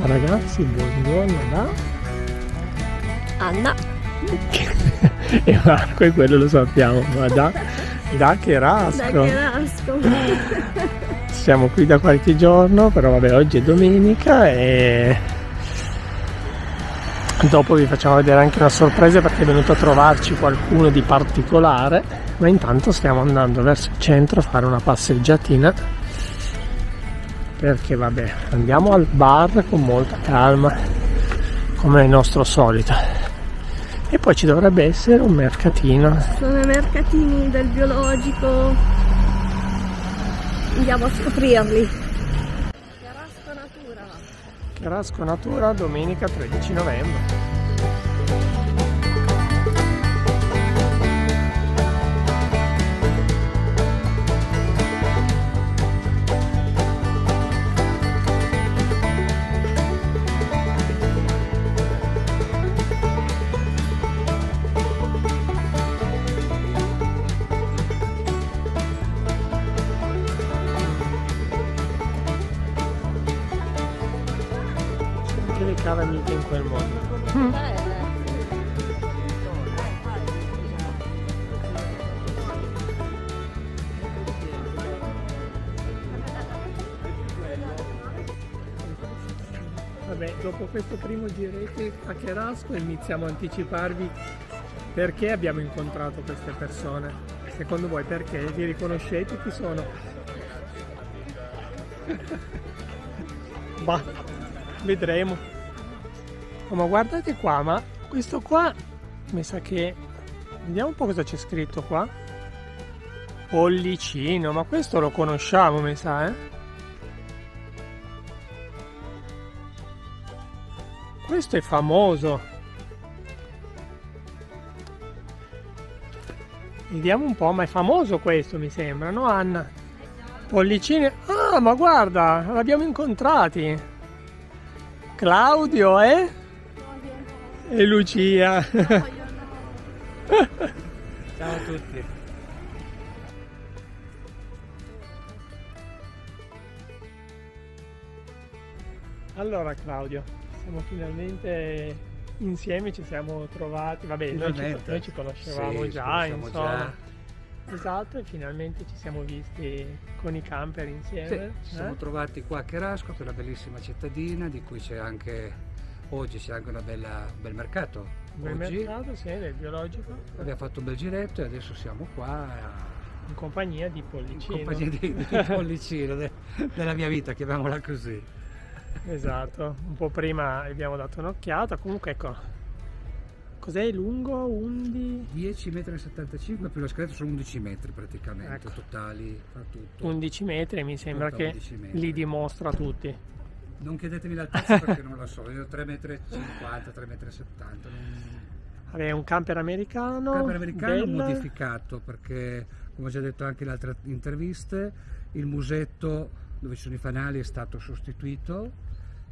Ragazzi, buongiorno da Anna. e Marco, e quello lo sappiamo, ma da, da. Da Cherasco. Siamo qui da qualche giorno, però vabbè, oggi è domenica e dopo vi facciamo vedere anche una sorpresa perché è venuto a trovarci qualcuno di particolare, ma intanto stiamo andando verso il centro a fare una passeggiatina perché vabbè, andiamo al bar con molta calma, come il nostro solito. E poi ci dovrebbe essere un mercatino. Sono i mercatini del biologico. Andiamo a scoprirli. Carasco Natura. Carasco Natura, domenica 13 novembre. A Cherasco iniziamo a anticiparvi perché abbiamo incontrato queste persone. Secondo voi perché? Li riconoscete chi sono? bah, vedremo. Oh, ma guardate qua, ma questo qua mi sa che... Vediamo un po' cosa c'è scritto qua. Pollicino, ma questo lo conosciamo, mi sa, eh? Questo è famoso. Vediamo un po', ma è famoso questo, mi sembra, no Anna? Pollicine. Ah, ma guarda, l'abbiamo incontrati. Claudio eh? e Lucia. Ciao a tutti. Allora Claudio, siamo finalmente insieme, ci siamo trovati, vabbè noi ci, noi ci conoscevamo Sì, ci già, conosciamo insomma. già. Esatto, e finalmente ci siamo visti con i camper Sì, insieme. ci siamo eh? trovati qua a Cherasco, che è una bellissima cittadina, di cui c'è anche oggi c'è anche una bella- un bel mercato. Bel oggi mercato, sì, del biologico, abbiamo fatto un bel giretto e adesso siamo qua a- in compagnia di in Pollicino. compagnia di, di Pollicino, de- della mia vita, chiamiamola così. Esatto, un po' prima abbiamo dato un'occhiata, comunque ecco, cos'è lungo? 11... 10,75 m più la scaletta sono 11 metri praticamente, Ecco. totali, fra tutto. 11 metri mi sembra che 11 metri. li dimostra tutti. Non chiedetemi l'altezza perché non la so, io ho 3,50 m, 3,70 m. Vabbè, è un camper americano. camper americano del- modificato perché come ho già detto anche in altre interviste il musetto dove ci sono i fanali è stato sostituito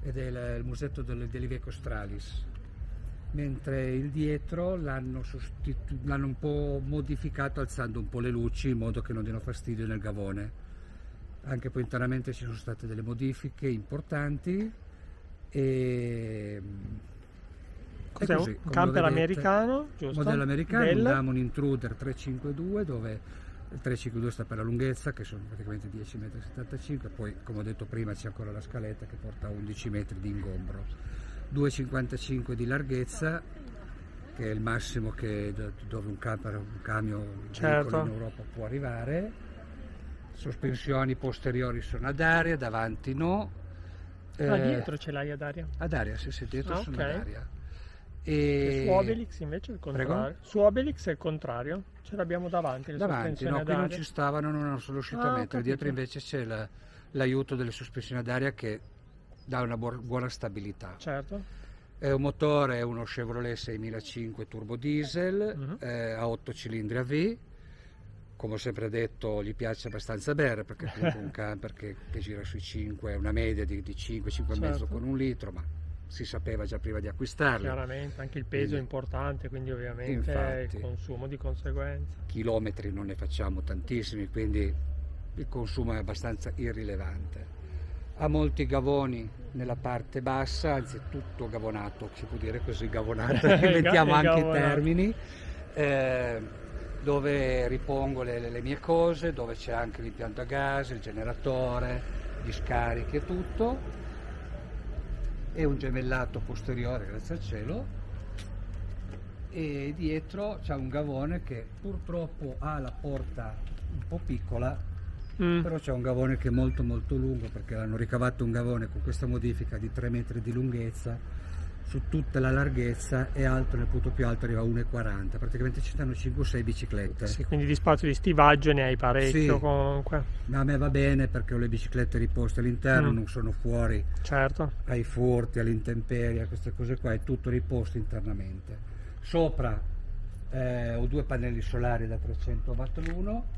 ed è il, il musetto delle, delle vie costralis mentre il dietro l'hanno, sostitu- l'hanno un po' modificato alzando un po' le luci in modo che non diano fastidio nel gavone anche poi internamente ci sono state delle modifiche importanti e Cos'è così, un camper vedete. americano, giusto? Modello americano, Del- un Damon Intruder 352 dove il 352 sta per la lunghezza che sono praticamente 10,75 m, poi come ho detto prima c'è ancora la scaletta che porta a 11 metri di ingombro, 2,55 di larghezza che è il massimo che, dove un, camper, un camion Certo. in Europa può arrivare, sospensioni posteriori sono ad aria, davanti no. Ah, Eh, dietro ce l'hai ad aria. ad aria, sì, sì, dietro Ah, sono ok. ad aria. E su Obelix invece è il Prego? contrario. Su Obelix è il contrario. Ce l'abbiamo davanti. Le davanti, no, qui non ci stavano, non sono riuscito Ah, a mettere. Dietro invece c'è la- l'aiuto delle sospensioni ad aria che dà una buona stabilità. Certo. È un motore, è uno Chevrolet 6005 turbo diesel Mhm. eh, a 8 cilindri a V. Come ho sempre detto, gli piace abbastanza bere perché è comunque un camper che, che gira sui 5, una media di, di 5, 5,5 Certo. con un litro, ma si sapeva già prima di acquistarli. Chiaramente anche il peso è Quindi- importante, quindi ovviamente Infatti. il consumo di conseguenza. chilometri non ne facciamo tantissimi, quindi il consumo è abbastanza irrilevante. Ha molti gavoni nella parte bassa, anzi tutto gavonato, si può dire così, gavonato, inventiamo anche i termini, eh, dove ripongo le, le, mie cose, dove c'è anche l'impianto a gas, il generatore, gli scarichi e tutto, e un gemellato posteriore, grazie al cielo, e dietro c'è un gavone che purtroppo ha la porta un po' piccola Mm. però c'è un gavone che è molto molto lungo perché hanno ricavato un gavone con questa modifica di 3 metri di lunghezza su tutta la larghezza e alto nel punto più alto arriva a 1,40 praticamente ci stanno 5 o 6 biciclette sì, quindi di spazio di stivaggio ne hai parecchio sì. comunque ma a me va bene perché ho le biciclette riposte all'interno mm. non sono fuori certo. ai furti, all'intemperia queste cose qua è tutto riposto internamente sopra eh, ho due pannelli solari da 300 watt l'uno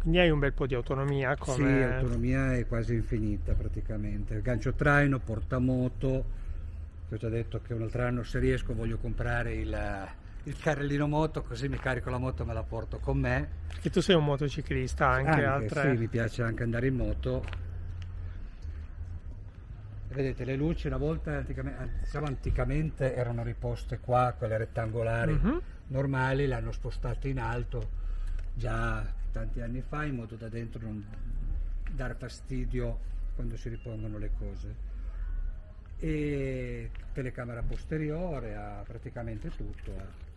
quindi hai un bel po' di autonomia. Come... Sì, autonomia è quasi infinita praticamente. Gancio traino, portamoto. Ti ho già detto che un altro anno se riesco voglio comprare il, il carrellino moto così mi carico la moto e me la porto con me. Perché tu sei un motociclista anche, anche altre... Sì, mi piace anche andare in moto. Vedete, le luci una volta, anticamente, diciamo anticamente erano riposte qua, quelle rettangolari uh-huh. normali, le hanno spostate in alto già tanti anni fa in modo da dentro non dar fastidio quando si ripongono le cose e telecamera posteriore ha praticamente tutto eh.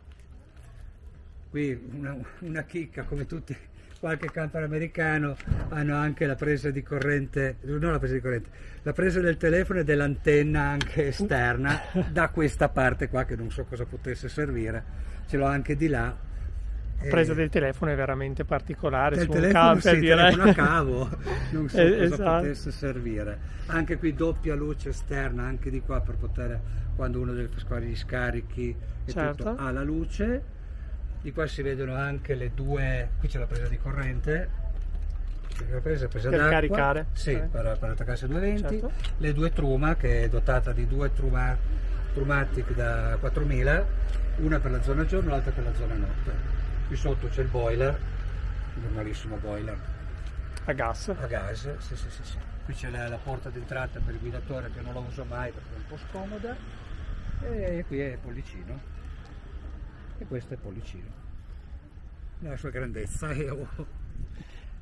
qui una, una chicca come tutti qualche camper americano hanno anche la presa di corrente non la presa di corrente la presa del telefono e dell'antenna anche esterna da questa parte qua che non so cosa potesse servire ce l'ho anche di là la presa del telefono è veramente particolare del su telefono, sì, telefono a cavo non so eh, cosa esatto. potesse servire. Anche qui doppia luce esterna anche di qua per poter quando uno deve fare gli scarichi certo. tutto ha la luce. Di qua si vedono anche le due qui c'è la presa di corrente. La presa, presa per d'acqua, caricare. Sì, eh. per, per attaccarsi a 220 certo. le due truma che è dotata di due truma, Trumatic da 4000 una per la zona giorno l'altra per la zona notte qui sotto c'è il boiler normalissimo boiler. A gas. A gas sì sì sì, sì. qui c'è la, la, porta d'entrata per il guidatore che non la uso mai perché è un po' scomoda. E qui è pollicino. E questo è pollicino. La sua grandezza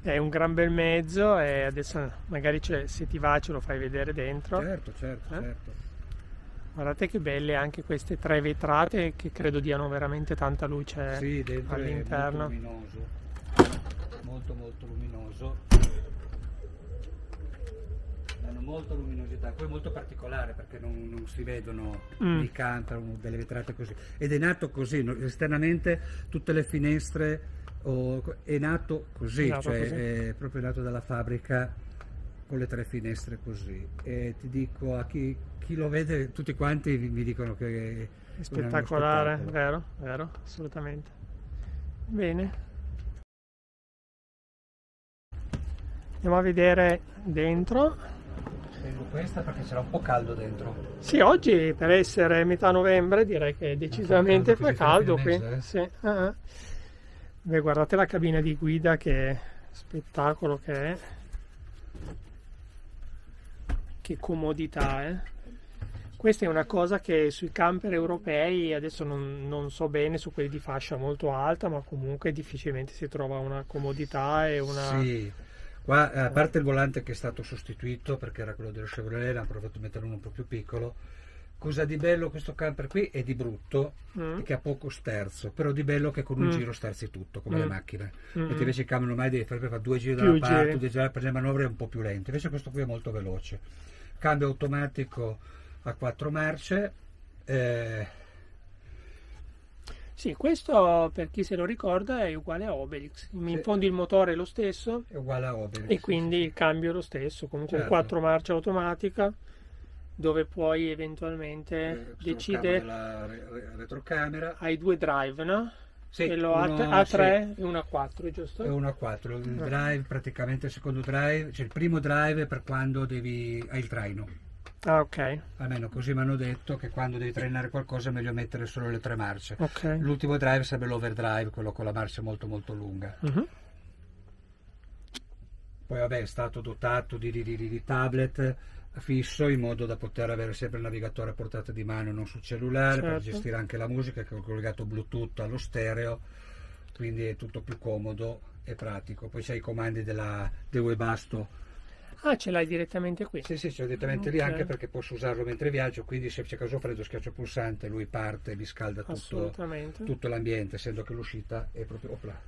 è un gran bel mezzo e adesso magari se ti va ce lo fai vedere dentro. Certo certo eh? certo Guardate che belle anche queste tre vetrate che credo diano veramente tanta luce sì, all'interno. Molto luminoso. Molto molto luminoso. Hanno molta luminosità, poi molto particolare perché non, non si vedono mm. i camper, delle vetrate così. Ed è nato così, esternamente tutte le finestre oh, è nato così, è nato cioè così. è proprio nato dalla fabbrica con le tre finestre così. E ti dico a chi chi lo vede, tutti quanti mi dicono che è spettacolare, vero, vero, assolutamente. Bene. Andiamo a vedere dentro. Vengo questa perché c'era un po' caldo dentro. Sì, oggi per essere metà novembre direi che decisamente fa caldo, fa caldo qui. Eh? Sì. Uh-huh. Beh, guardate la cabina di guida che spettacolo che è. Che comodità, eh? Questa è una cosa che sui camper europei, adesso non, non, so bene su quelli di fascia molto alta, ma comunque difficilmente si trova una comodità e una... Sì, qua a parte il volante che è stato sostituito perché era quello dello Chevrolet, hanno provato a mettere uno un po' più piccolo. Cosa di bello questo camper qui e di brutto mm. che ha poco sterzo, però di bello che con un mm. giro sterzi tutto, come mm. le macchine. Mm. Mentre invece il camion ormai devi fare due giri dalla parte, due giri per le manovre è un po' più lento. Invece questo qui è molto veloce. Cambio automatico a quattro marce. Eh... Sì, questo per chi se lo ricorda è uguale a Obelix. In sì. fondo il motore è lo stesso. È uguale a Obelix. E quindi il cambio è lo stesso. Comunque certo. quattro marce automatica dove puoi eventualmente eh, decidere la retrocamera. Hai due drive, no? Sì, Quello uno, A3 sì. e uno A4, giusto? E uno A4. Il ah. drive, praticamente il secondo drive, cioè il primo drive per quando devi, hai il traino. Ah, ok. Almeno così mi hanno detto che quando devi trainare qualcosa è meglio mettere solo le tre marce. Okay. L'ultimo drive sarebbe l'overdrive, quello con la marcia molto molto lunga. Uh-huh. Poi vabbè è stato dotato di, di, di, di tablet fisso in modo da poter avere sempre il navigatore a portata di mano non sul cellulare per Certo. gestire anche la musica che è collegato Bluetooth allo stereo quindi è tutto più comodo e pratico poi c'è i comandi della, del webasto Ah, ce l'hai direttamente qui. sì sì c'è direttamente lì Ok. anche perché posso usarlo mentre viaggio quindi se c'è caso freddo schiaccio il pulsante lui parte e mi scalda tutto, tutto l'ambiente essendo che l'uscita è proprio, opla,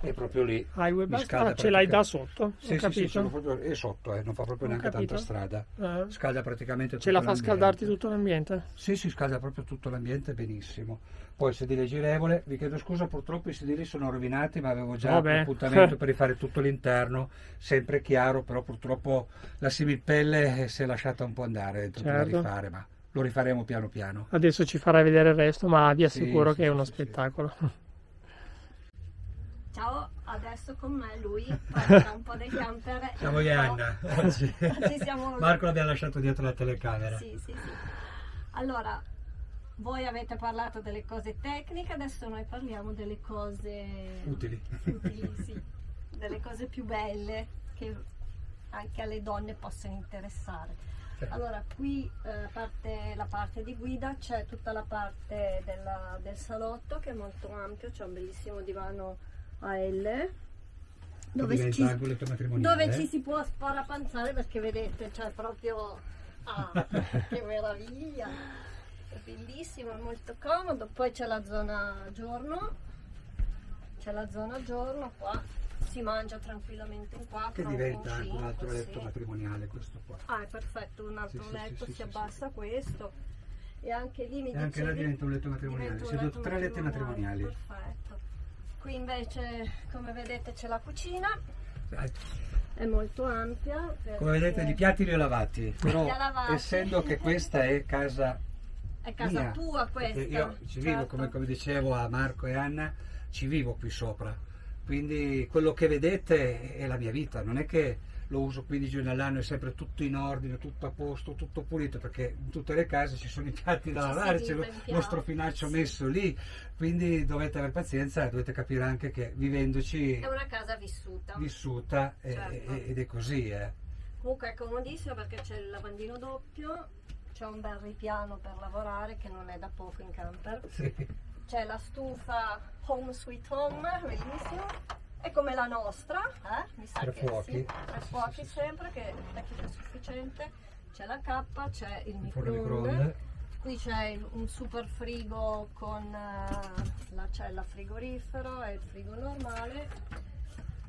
è proprio lì Ah, Mi web scalda ah, ce l'hai da sotto, sì, ho sì, sì, sono proprio, è sotto, eh, non fa proprio Ho neanche capito. tanta strada. Eh, Scalda praticamente tutto ce la fa scaldarti tutto l'ambiente? Sì, si scalda proprio tutto l'ambiente benissimo. Poi il sedile girevole, vi chiedo scusa, purtroppo i sedili sono rovinati, ma avevo già Vabbè. l'appuntamento per rifare tutto l'interno, sempre chiaro, però purtroppo la similpelle si è lasciata un po' andare dentro Certo. rifare, ma lo rifaremo piano piano. Adesso ci farai vedere il resto, ma vi assicuro sì, che è sì, uno sì, sì. spettacolo. Ciao, adesso con me lui parlerà un po' dei camper. Siamo io e Anna oggi. Siamo- Marco l'abbiamo lasciato dietro la telecamera. Sì, sì, sì. Allora, voi avete parlato delle cose tecniche, adesso noi parliamo delle cose Utili. utili, sì. delle cose più belle che anche alle donne possono interessare. Allora, qui eh, parte la parte di guida, c'è tutta la parte della- del salotto che è molto ampio, c'è un bellissimo divano a L. Dove ci, dove ci si può sparapanzare perché vedete c'è proprio ah, che meraviglia. È bellissimo, è molto comodo. Poi c'è la zona giorno. C'è la zona giorno qua si mangia tranquillamente in qua Che diventa anche un altro letto sì. matrimoniale questo qua. ah è perfetto un altro Sì, letto sì, si abbassa questo. E anche lì mi E anche là dicevi- diventa un letto matrimoniale, si sono tre letti matrimoniali. perfetto qui invece come vedete c'è la cucina è molto ampia Come vedete perché i piatti li ho lavati, però lavati. essendo che questa è casa è casa mia, tua questa io ci vivo, certo. come, come dicevo a Marco e Anna, ci vivo qui sopra, quindi quello che vedete è la mia vita, non è che lo uso 15 giorni all'anno, è sempre tutto in ordine, tutto a posto, tutto pulito, perché in tutte le case ci sono i piatti da lavare, c'è lo, lo strofinaccio messo lì, quindi dovete avere pazienza e dovete capire anche che vivendoci è una casa vissuta vissuta eh, Certo. ed è così. Eh. comunque è comodissimo perché c'è il lavandino doppio c'è un bel ripiano per lavorare che non è da poco in camper Sì. c'è la stufa home sweet home bellissimo è come la nostra eh? mi sa Tre che fuochi. sì, tre fuochi sì, sì. sempre che è tecnica sufficiente c'è la cappa c'è il microonde qui c'è un super frigo con eh, la cella frigorifero e il frigo normale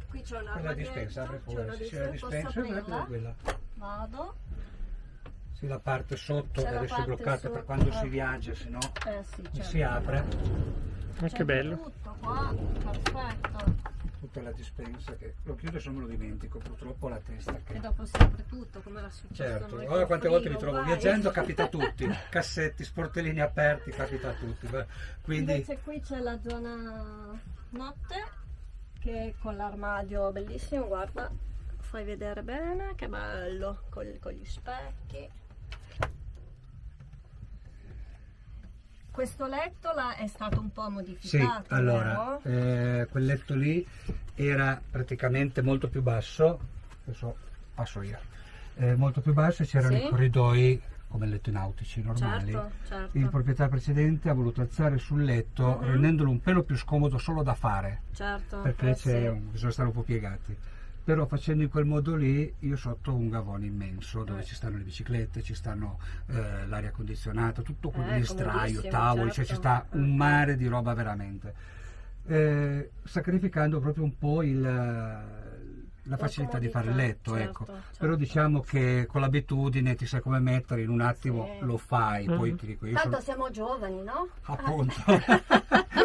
qui c'è una Quella dispensa, apre c'è una dispensa, posso dispensa, aprirla? quella. vado Sì, la parte sotto essere parte bloccata sotto. per quando si viaggia, se no eh sì non certo. si apre. Ma che bello. tutto qua perfetto Tutta la dispensa che lo chiudo se non me lo dimentico, purtroppo la testa e che... dopo si apre tutto come era successo Certo, noi ora col quante volte mi trovo vai. viaggiando capita a tutti, cassetti, sportellini aperti, capita a tutti. Quindi invece qui c'è la zona notte che con l'armadio bellissimo guarda fai vedere bene che bello con, con gli specchi questo letto là è stato un po' Sì, modificato allora, vero? eh, quel letto lì era praticamente molto più basso, adesso passo io, eh, molto più basso e c'erano Sì. i corridoi come letti nautici normali. certo certo Il proprietario precedente ha voluto alzare sul letto Mhm. rendendolo un pelo più scomodo solo da fare, certo perché eh c'è sì. un- bisogna stare un po' piegati. Però facendo in quel modo lì, io sotto ho un gavone immenso dove Eh. ci stanno le biciclette, ci stanno eh, l'aria condizionata, tutto quello Eh, straio, tavoli, cioè ci certo. sta un mare di roba veramente. Eh, sacrificando proprio un po' il, la facilità di fare il comodità, letto, certo, ecco. certo. Però diciamo che con l'abitudine ti sai come mettere, in un attimo Sì. lo fai, poi Mhm. ti dico io tanto sono... siamo giovani no? Appunto.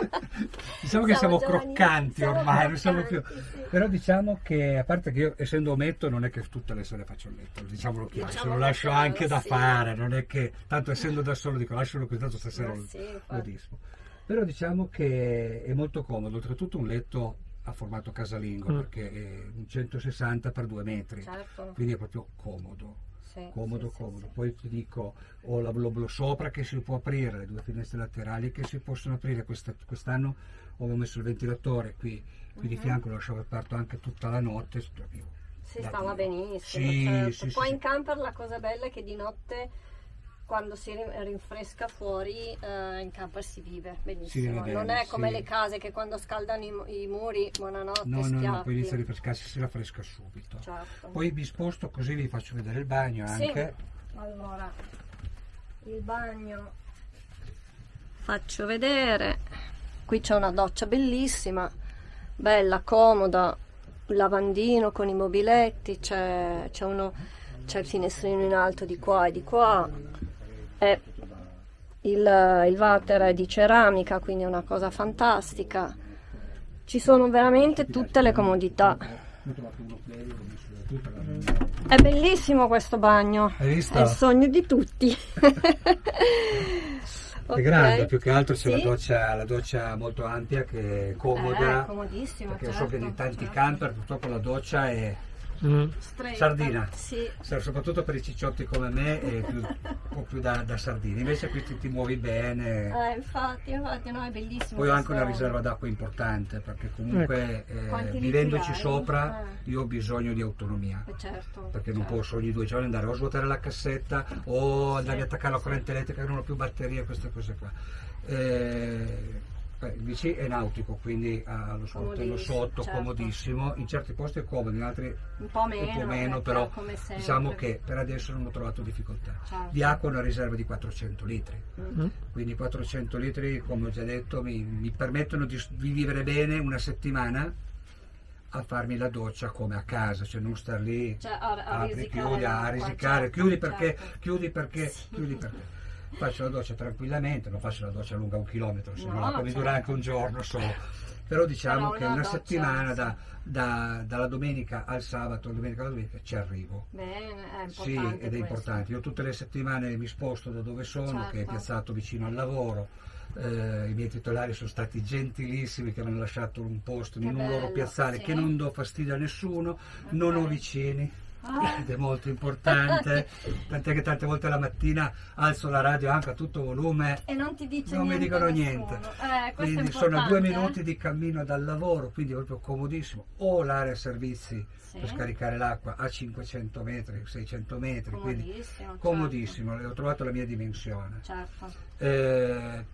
diciamo che siamo giovani, croccanti siamo ormai, non siamo più... croccanti, sì. Però diciamo che, a parte che io essendo ometto, non è che tutte le sere faccio il letto, diciamolo chiaro, se Diciamolo lo lascio chiaro, anche da sì. fare, non è che, tanto essendo da solo dico lascialo così, tanto stasera lo, lo dispo. Però diciamo che è molto comodo, oltretutto un letto a formato casalingo, Mm. perché è un 160 per 2 metri, certo quindi è proprio comodo. Sì, Comodo, sì, comodo. sì. Poi ti dico, ho la bloblo sopra che si può aprire, le due finestre laterali che si possono aprire. Questa- quest'anno avevo messo il ventilatore qui, qui di Mhm. fianco, lo lasciavo aperto anche tutta la notte. Si stava benissimo. Sì, certo. sì, Poi sì, in camper la cosa bella è che di notte quando si rin- rinfresca fuori eh, in camper si vive benissimo. vive non bene, è come sì. le case che quando scaldano i, i muri, buonanotte, No, no, no, schiaffi. poi inizia a rinfrescarsi, si raffresca subito. Certo. Poi vi sposto così vi faccio vedere il bagno Sì. anche. Allora, il bagno faccio vedere. Qui c'è una doccia bellissima, bella, comoda, lavandino con i mobiletti, c'è, c'è uno, c'è il finestrino in alto di qua e di qua. E il, il water è di ceramica, quindi è una cosa fantastica. Ci sono veramente tutte le comodità. La- È bellissimo questo bagno. Hai visto? È il sogno di tutti. È grande, più che altro c'è la, Sì. doccia, la doccia molto ampia che è comoda. Eh, comodissima, perché so certo, che di tanti certo. camper purtroppo la doccia è Mm. Sardina. Sì. Soprattutto per i cicciotti come me è più, un po' più da, da sardina invece qui ti, ti muovi bene Eh, infatti, infatti, no, è bellissimo. poi ho anche una riserva d'acqua importante perché comunque eh, Quanti litri vivendoci hai? sopra Eh. io ho bisogno di autonomia Eh, certo. perché non certo. posso ogni due giorni andare o a svuotare la cassetta o andarmi Sì, a attaccare la corrente elettrica che non ho più batterie queste cose qua Eh, eh, il VC è nautico quindi ha lo sportello sotto certo. comodissimo in certi posti è comodo in altri Un po' meno, un po' meno eh, però diciamo che per adesso non ho trovato difficoltà Certo. di acqua una riserva di 400 litri Mm. quindi 400 litri come ho già detto mi, mi permettono di, di vivere bene una settimana a farmi la doccia come a casa cioè non star lì Cioè, a- a apri risicare chiudi a risicare certo, chiudi perché certo. chiudi perché Sì. chiudi perché faccio la doccia tranquillamente non faccio la doccia lunga un chilometro se no l'acqua mi dura certo. anche un giorno solo però diciamo Però che una una doccia, settimana da, da- dalla domenica al sabato domenica alla domenica ci arrivo Bene, sì, ed è questo. importante. Io tutte le settimane mi sposto da dove sono, Certo. che è piazzato vicino al lavoro. Eh, I miei titolari sono stati gentilissimi che mi hanno lasciato un posto in Che un loro piazzale sì. che non do fastidio a nessuno, non ho vicini. Ah. Ed è molto importante, tant'è che tante volte la mattina alzo la radio anche a tutto volume E non ti dice non mi dicono niente. Eh, Quindi sono due importante, minuti eh. di cammino dal lavoro, quindi è proprio comodissimo. Ho l'area servizi Sì. per scaricare l'acqua a 500 metri, 600 metri, quindi Comodissimo. certo. comodissimo, ho trovato la mia dimensione. Certo. Eh,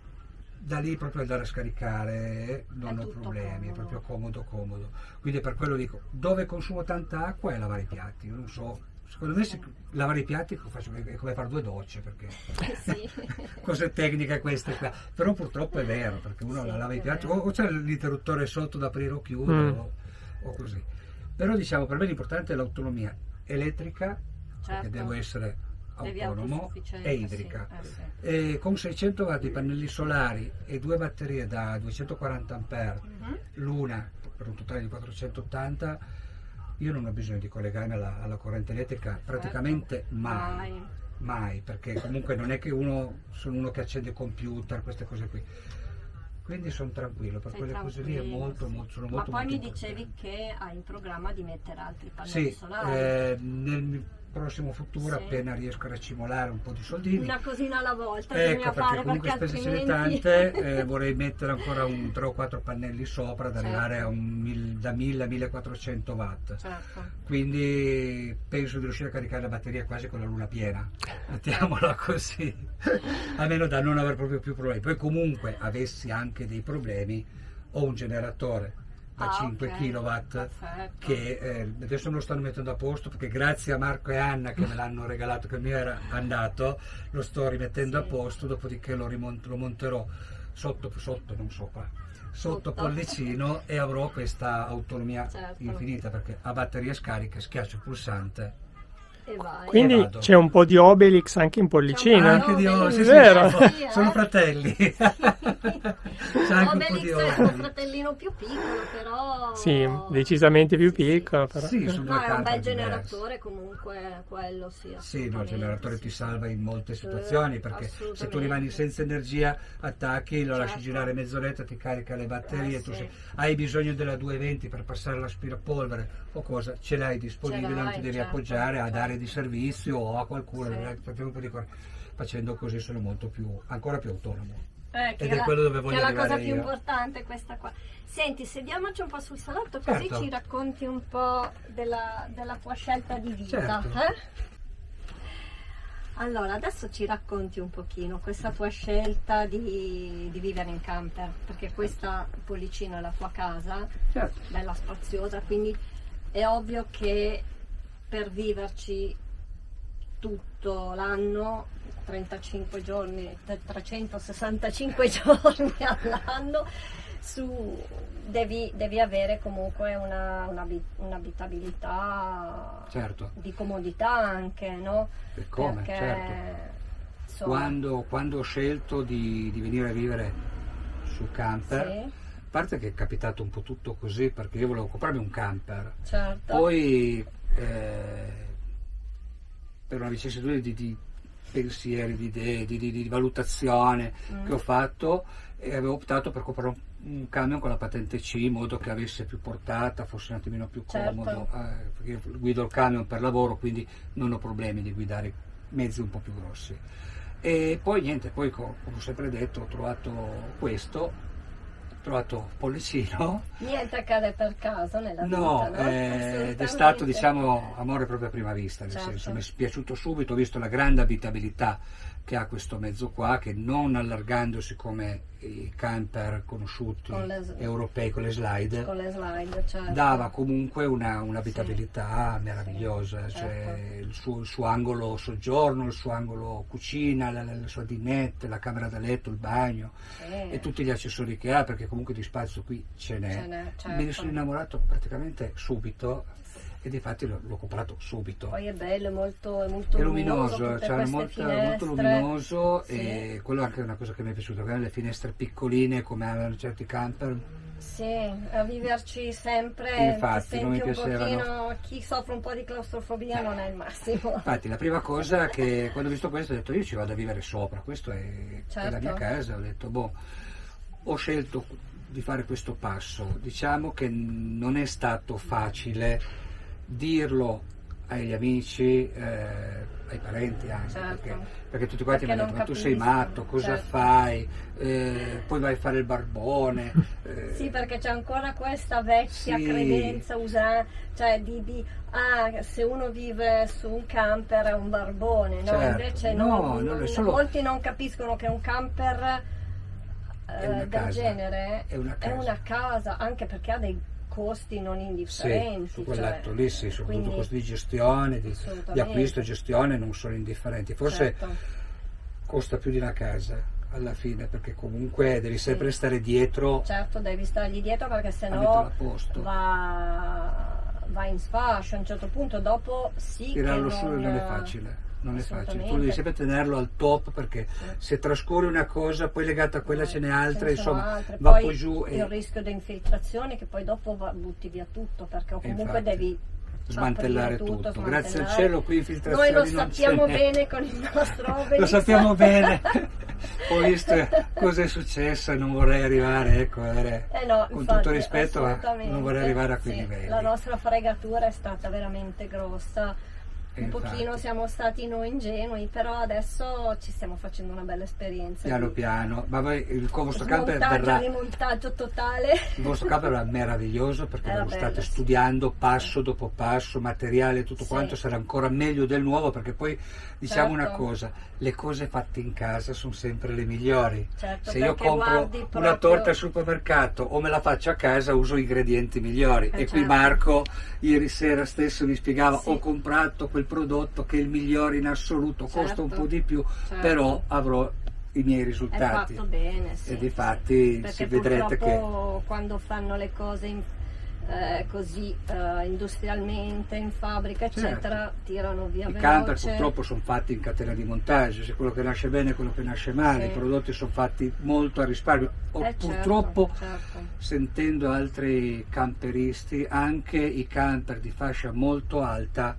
da lì proprio andare a scaricare non È ho problemi, è comodo. proprio comodo comodo. Quindi per quello dico, dove consumo tanta acqua è lavare i piatti, io non so, secondo me se lavare i piatti è come fare due docce perché sì. cose tecniche queste qua. Però purtroppo è vero, perché uno Sì, la lava i è piatti, o, c'è l'interruttore sotto da aprire o chiudere, Mm. o, o così. Però diciamo, per me l'importante è l'autonomia elettrica, perché Certo. devo essere autonomo, e idrica. sì, eh sì. E con 600 watt di pannelli solari e due batterie da 240 ampere, Mhm. l'una per un totale di 480, io non ho bisogno di collegarmi alla, alla corrente elettrica praticamente mai. Mai. Mai, perché comunque non è che uno sono uno che accende computer, queste cose qui. Quindi sono tranquillo, per Sei quelle cose lì è molto, sì. molto, sono Ma molto poi molto mi dicevi che hai in programma di mettere altri pannelli Sì, solari. eh, nel prossimo futuro, Sì. appena riesco a racimolare un po' di soldini, Una cosina alla volta ecco perché fare comunque perché spese altrimenti... tante, eh, vorrei mettere ancora un 3 o 4 pannelli sopra ad Certo. arrivare a un da 1000 a 1400 watt. Certo. Quindi penso di riuscire a caricare la batteria quasi con la luna piena, mettiamola così, almeno da non avere proprio più problemi. Poi comunque avessi anche dei problemi, ho un generatore da Ah, 5 ok. kW che eh, adesso me lo stanno mettendo a posto perché grazie a Marco e Anna che me l'hanno regalato, che mio era andato, lo sto rimettendo Sì. a posto, dopodiché lo, rimont- lo monterò sotto, sotto, non sopra, sotto Sotto. pollicino e avrò questa autonomia Certo. infinita perché a batteria scarica schiaccio il pulsante. Quindi c'è un po' di Obelix anche in pollicina. anche di Obelix, sì, sì, vero? sono, Sì, eh. sono fratelli c'è anche un po' di Obelix è un Obelix fratellino più piccolo, però... Sì, decisamente più piccolo. Però. Sì, sono due No, è un bel generatore comunque, quello sì. Sì, no, il generatore sì, ti salva in molte Sì, situazioni perché se tu rimani senza energia attacchi, lo lasci Certo. girare mezz'oretta, ti carica le batterie, Eh, tu sì. sei- hai bisogno della 220 per passare l'aspirapolvere o cosa, ce l'hai disponibile, non ti devi certo, appoggiare ad certo. aree di servizio o a qualcuno, Sì. facendo così sono molto più, ancora più autonomo. Eh, che Ed è la- quello dove che voglio è la cosa più io. importante questa qua. Senti, sediamoci un po' sul salotto così Certo. ci racconti un po' della, della tua scelta di vita. Certo. eh? Allora, adesso ci racconti un pochino questa tua scelta di, di vivere in camper, perché questa Pollicino è la tua casa, Certo. bella spaziosa, quindi è ovvio che per viverci tutto l'anno, 35 giorni, 365 giorni all'anno, su, devi, devi avere comunque una, una abi- un'abitabilità Certo. di comodità anche, no? E come, Perché, certo. insomma, Quando, quando ho scelto di, di venire a vivere sul camper, Sì. A parte che è capitato un po' tutto così perché io volevo comprarmi un camper, certo. poi eh, per una vicissitudine di, di pensieri, di idee, di, di- di valutazione Mm. che ho fatto e avevo optato per comprare un, un camion con la patente C in modo che avesse più portata, fosse un attimino più Certo. comodo, eh, perché io guido il camion per lavoro quindi non ho problemi di guidare mezzi un po' più grossi. E poi niente, poi co- come ho sempre detto ho trovato questo, ho trovato Pollicino Niente accade per caso nella No, vita, no? eh, ed è stato diciamo amore proprio a prima vista, nel Certo. senso mi è piaciuto subito, ho visto la grande abitabilità che ha questo mezzo qua, che non allargandosi come i camper conosciuti Con le europei con le slide, con le slide, certo. dava comunque una, un'abitabilità meravigliosa, Sì, cioè certo. il, suo, il suo angolo soggiorno, il suo angolo cucina, la, la- la sua dinette, la camera da letto, il bagno Sì. e tutti gli accessori che ha, perché comunque di spazio qui ce n'è. Ce n'è, certo. Me ne sono innamorato praticamente subito e difatti l'ho, comprato subito. Poi è bello, è molto, è molto È luminoso, cioè, molto, molto luminoso Sì. e quello anche è una cosa che mi è piaciuta, le finestre piccoline come avevano certi camper. Sì, a viverci sempre Infatti, ti non mi piacevano. chi soffre un po' di claustrofobia non è il massimo. Infatti la prima cosa che quando ho visto questo ho detto io ci vado a vivere sopra, questa è, è la Certo. mia casa, ho detto boh, ho scelto di fare questo passo, diciamo che non è stato facile dirlo agli amici, eh, ai parenti anche, Certo. perché, perché tutti quanti mi Perché hanno detto non ma tu sei matto, cosa certo. fai, Eh, poi vai a fare il barbone. eh, Sì, perché c'è ancora questa vecchia Sì. credenza usa, cioè di, di, ah, se uno vive su un camper è un barbone, no? Certo. Invece No, no, non è non- solo- molti non capiscono che un camper È eh, una del casa. genere È una casa. casa, anche perché ha dei costi non Sì, indifferenti. su cioè, quell'atto lì sì, soprattutto quindi- costi di gestione, di, di acquisto e gestione non sono indifferenti. Forse Certo. costa più di una casa alla fine perché comunque devi sempre Sì. stare dietro Certo, devi stargli dietro perché sennò va, va in sfascio a un certo punto. Dopo sì Tirarlo che su non, non è facile. Non è facile, tu devi sempre tenerlo al top perché se trascorri una cosa, poi legata a quella ce n'è altre, Ce insomma, altre. va Poi poi giù il e rischio di infiltrazione che poi dopo va- butti via tutto perché comunque infatti. devi smantellare aprire tutto. smantellare. Grazie al cielo qui infiltrazioni Noi lo sappiamo bene con il nostro Obelix. Lo sappiamo bene. Ho visto cosa è successo e non vorrei arrivare, ecco, Eh no, con infatti, tutto rispetto, non vorrei arrivare a quei Sì, livelli. La nostra fregatura è stata veramente grossa. Un Infatti. pochino siamo stati noi ingenui, però adesso ci stiamo facendo una bella esperienza. Piano piano, ma voi, il vostro camper smontaggio, verrà, rimontaggio totale. il vostro camper era meraviglioso perché Era lo bello, state sì. studiando passo dopo passo, materiale, tutto Sì. quanto sarà ancora meglio del nuovo perché poi diciamo una Certo. cosa, le cose fatte in casa sono sempre le migliori. Certo, Se io compro guardi una proprio- torta al supermercato o me la faccio a casa uso ingredienti migliori Eh, e qui certo. Marco ieri sera stesso mi spiegava Sì. ho comprato quel prodotto che è il migliore in assoluto, costa un Certo. po' di più, Certo. però avrò i miei È risultati. fatto bene, sì. E difatti Perché si vedrete che quando fanno le cose in- eh, così eh, industrialmente, in fabbrica, eccetera, tirano via i veloce. camper purtroppo sono fatti in catena di montaggio, se quello che nasce bene è quello che nasce male, Sì. i prodotti sono fatti molto a risparmio. O Eh, certo, purtroppo certo. sentendo altri camperisti, anche i camper di fascia molto alta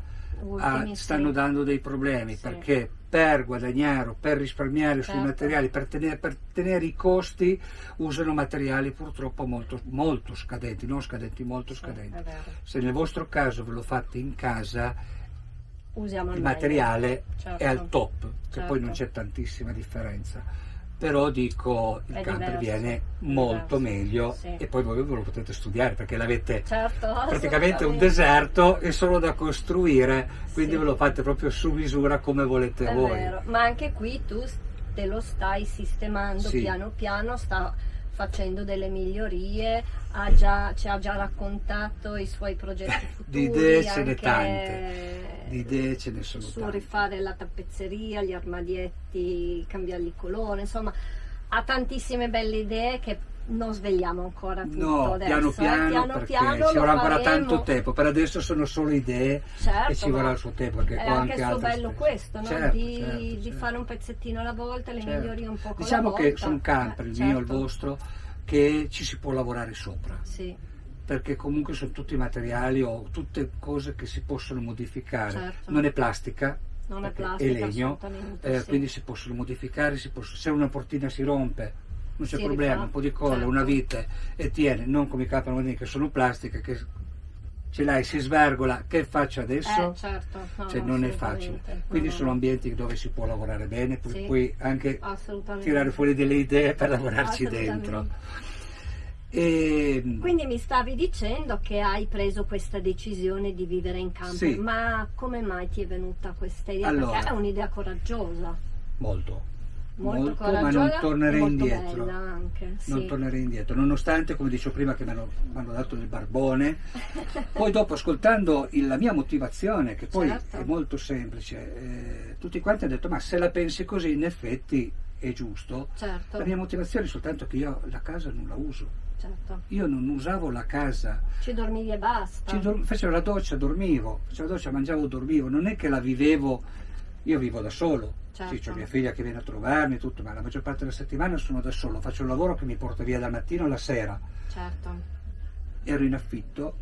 ah, stanno dando dei problemi Sì. perché per guadagnare o per risparmiare sui Certo. materiali, per tenere, per tenere i costi, usano materiali purtroppo molto, molto scadenti, non scadenti, molto scadenti. Se nel vostro caso ve lo fate in casa, Usiamo il il materiale Certo. è al top, che Certo. poi non c'è tantissima differenza. Però dico il È camper diverso, viene molto meglio sì. e poi voi ve lo potete studiare perché l'avete Certo, praticamente un deserto è solo da costruire quindi Sì. ve lo fate proprio su misura come volete È voi vero, ma anche qui tu te lo stai sistemando Sì. piano piano, sta facendo delle migliorie, ha già, ci ha già raccontato i suoi progetti futuri. di idee ce anche tante di idee ce ne sono Su tante rifare la tappezzeria, gli armadietti, cambiargli colore, insomma, ha tantissime belle idee che non svegliamo ancora tutto No, adesso. piano eh, piano, perché ci vorrà ancora tanto tempo. Per adesso sono solo idee Certo, e ci ma vorrà il suo tempo. Perché è anche altre bello spese. questo, no? Certo, di, certo, di certo. fare un pezzettino alla volta, le Certo. migliori un po' Diciamo che volta. sono camper, Eh, il mio, il certo. vostro, che ci si può lavorare sopra. Sì, Perché comunque sono tutti materiali o tutte cose che si possono modificare. Certo. Non è plastica, non è plastica è legno, eh, sì. quindi si possono modificare, si possono- se una portina si rompe non c'è problema, rifà, un po' di colla, certo. una vite e tiene, non come i capanodini che sono plastiche che ce l'hai, si svergola, che faccio adesso? Eh, certo, no, Cioè, no, non è facile. Quindi No, sono no, ambienti dove si può lavorare bene, per Sì. cui anche tirare fuori delle idee per lavorarci dentro. E, Quindi mi stavi dicendo che hai preso questa decisione di vivere in camper, Sì. ma come mai ti è venuta questa idea? Allora. Perché è un'idea coraggiosa, molto, molto, molto, ma non tornerei indietro. anche, sì. Non tornerei indietro, nonostante, come dicevo prima, che mi hanno, mi hanno dato del barbone. Poi dopo, ascoltando il- la mia motivazione, che poi Certo. è molto semplice, eh, tutti quanti hanno detto, ma se la pensi così, in effetti è giusto. Certo, La mia motivazione è soltanto che io la casa non la uso. certo. Io non usavo la casa, Ci dormivi e basta. Ci dor- facevo la doccia, dormivo, facevo la doccia, mangiavo, dormivo, non è che la vivevo, io vivo da solo, Certo. sì, ho mia figlia che viene a trovarmi, tutto, ma la maggior parte della settimana sono da solo, faccio un lavoro che mi porta via dal mattino alla sera, Certo. ero in affitto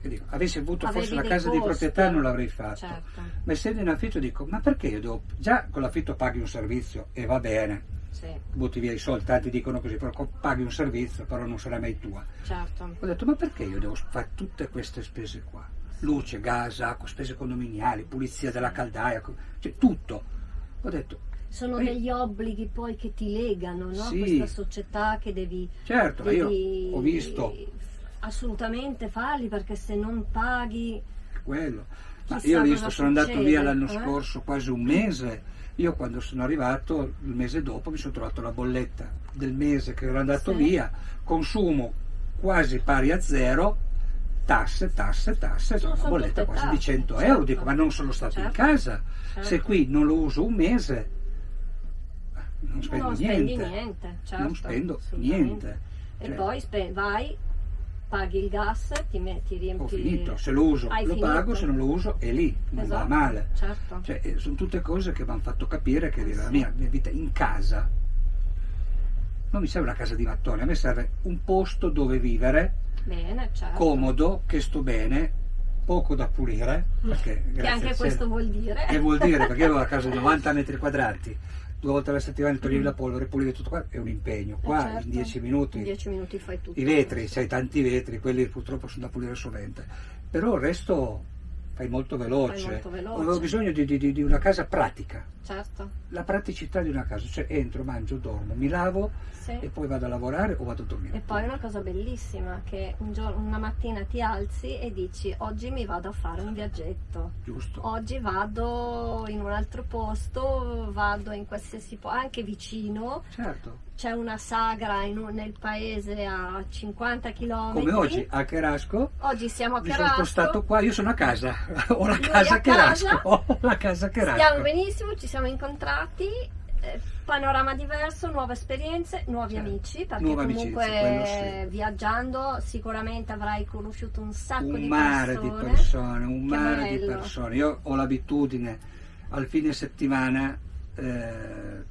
e dico, avessi avuto Avevi forse la casa di costi. proprietà non l'avrei fatto, Certo, ma essendo in affitto dico, ma perché io devo, già con l'affitto paghi un servizio e va bene, sì, butti via i soldi, tanti dicono così, però paghi un servizio, però non sarà mai tua. certo. Ho detto, ma perché io devo fare tutte queste spese qua? Luce, gas, acqua, spese condominiali, pulizia della caldaia, cioè tutto. Ho detto, Sono Poi- degli obblighi poi che ti legano, no? Sì. Questa società che devi, certo, ma io devi ho visto assolutamente farli perché se non paghi quello. Ma io ho visto, sono andato succede, via l'anno eh? scorso quasi un mese. Io quando sono arrivato, il mese dopo, mi sono trovato la bolletta del mese che ero andato Sì. via, consumo quasi pari a zero, tasse, tasse, tasse, Sono- una bolletta quasi di tasse, 100 certo. euro. Dico, ma non sono stato in Certo, casa. certo. Se qui non lo uso un mese, non spendo non niente. spendi niente, certo, non spendo assolutamente. niente. E Cioè, poi spe- vai, paghi il gas, ti metti, riempi... ho finito, se lo uso Hai lo finito. pago, se non lo uso è lì, non Esatto, va male. Certo. Cioè, eh, sono tutte cose che mi hanno fatto capire che Eh la mia, mia vita in casa non mi serve una casa di mattoni, a me serve un posto dove vivere, Bene, certo. comodo, che sto bene, poco da pulire, perché Che anche questo vuol dire. Che vuol dire? Perché io avevo la casa di 90 metri quadrati, due volte alla settimana togliere la polvere, pulire tutto qua, è un impegno. Eh, Qua certo. in 10 minuti In 10 minuti fai tutto. i vetri, c'hai tanti vetri, quelli purtroppo sono da pulire sovente, però il resto fai molto veloce. Fai molto veloce. Avevo bisogno di, di- di una casa pratica, Certo. la praticità di una casa, cioè entro, mangio, dormo, mi lavo Sì. e poi vado a lavorare o vado a dormire. E poi una cosa bellissima che un giorno, una mattina ti alzi e dici oggi mi vado a fare un viaggetto, Giusto? oggi vado in un altro posto, vado in qualsiasi posto, anche vicino, Certo. C'è una sagra in nel paese a 50 km. Come oggi a Cherasco Oggi siamo a mi sono Cherasco. spostato qua, io sono a casa, ho la casa a Cherasco, ho la casa a Stiamo Cherasco. benissimo, ci siamo incontrati. eh, Panorama diverso, nuove esperienze, nuovi Certo. amici, perché Nuove comunque sì. viaggiando sicuramente avrai conosciuto un sacco un di mare persone. di persone, un Che mare di bello. persone. Io ho l'abitudine al fine settimana eh,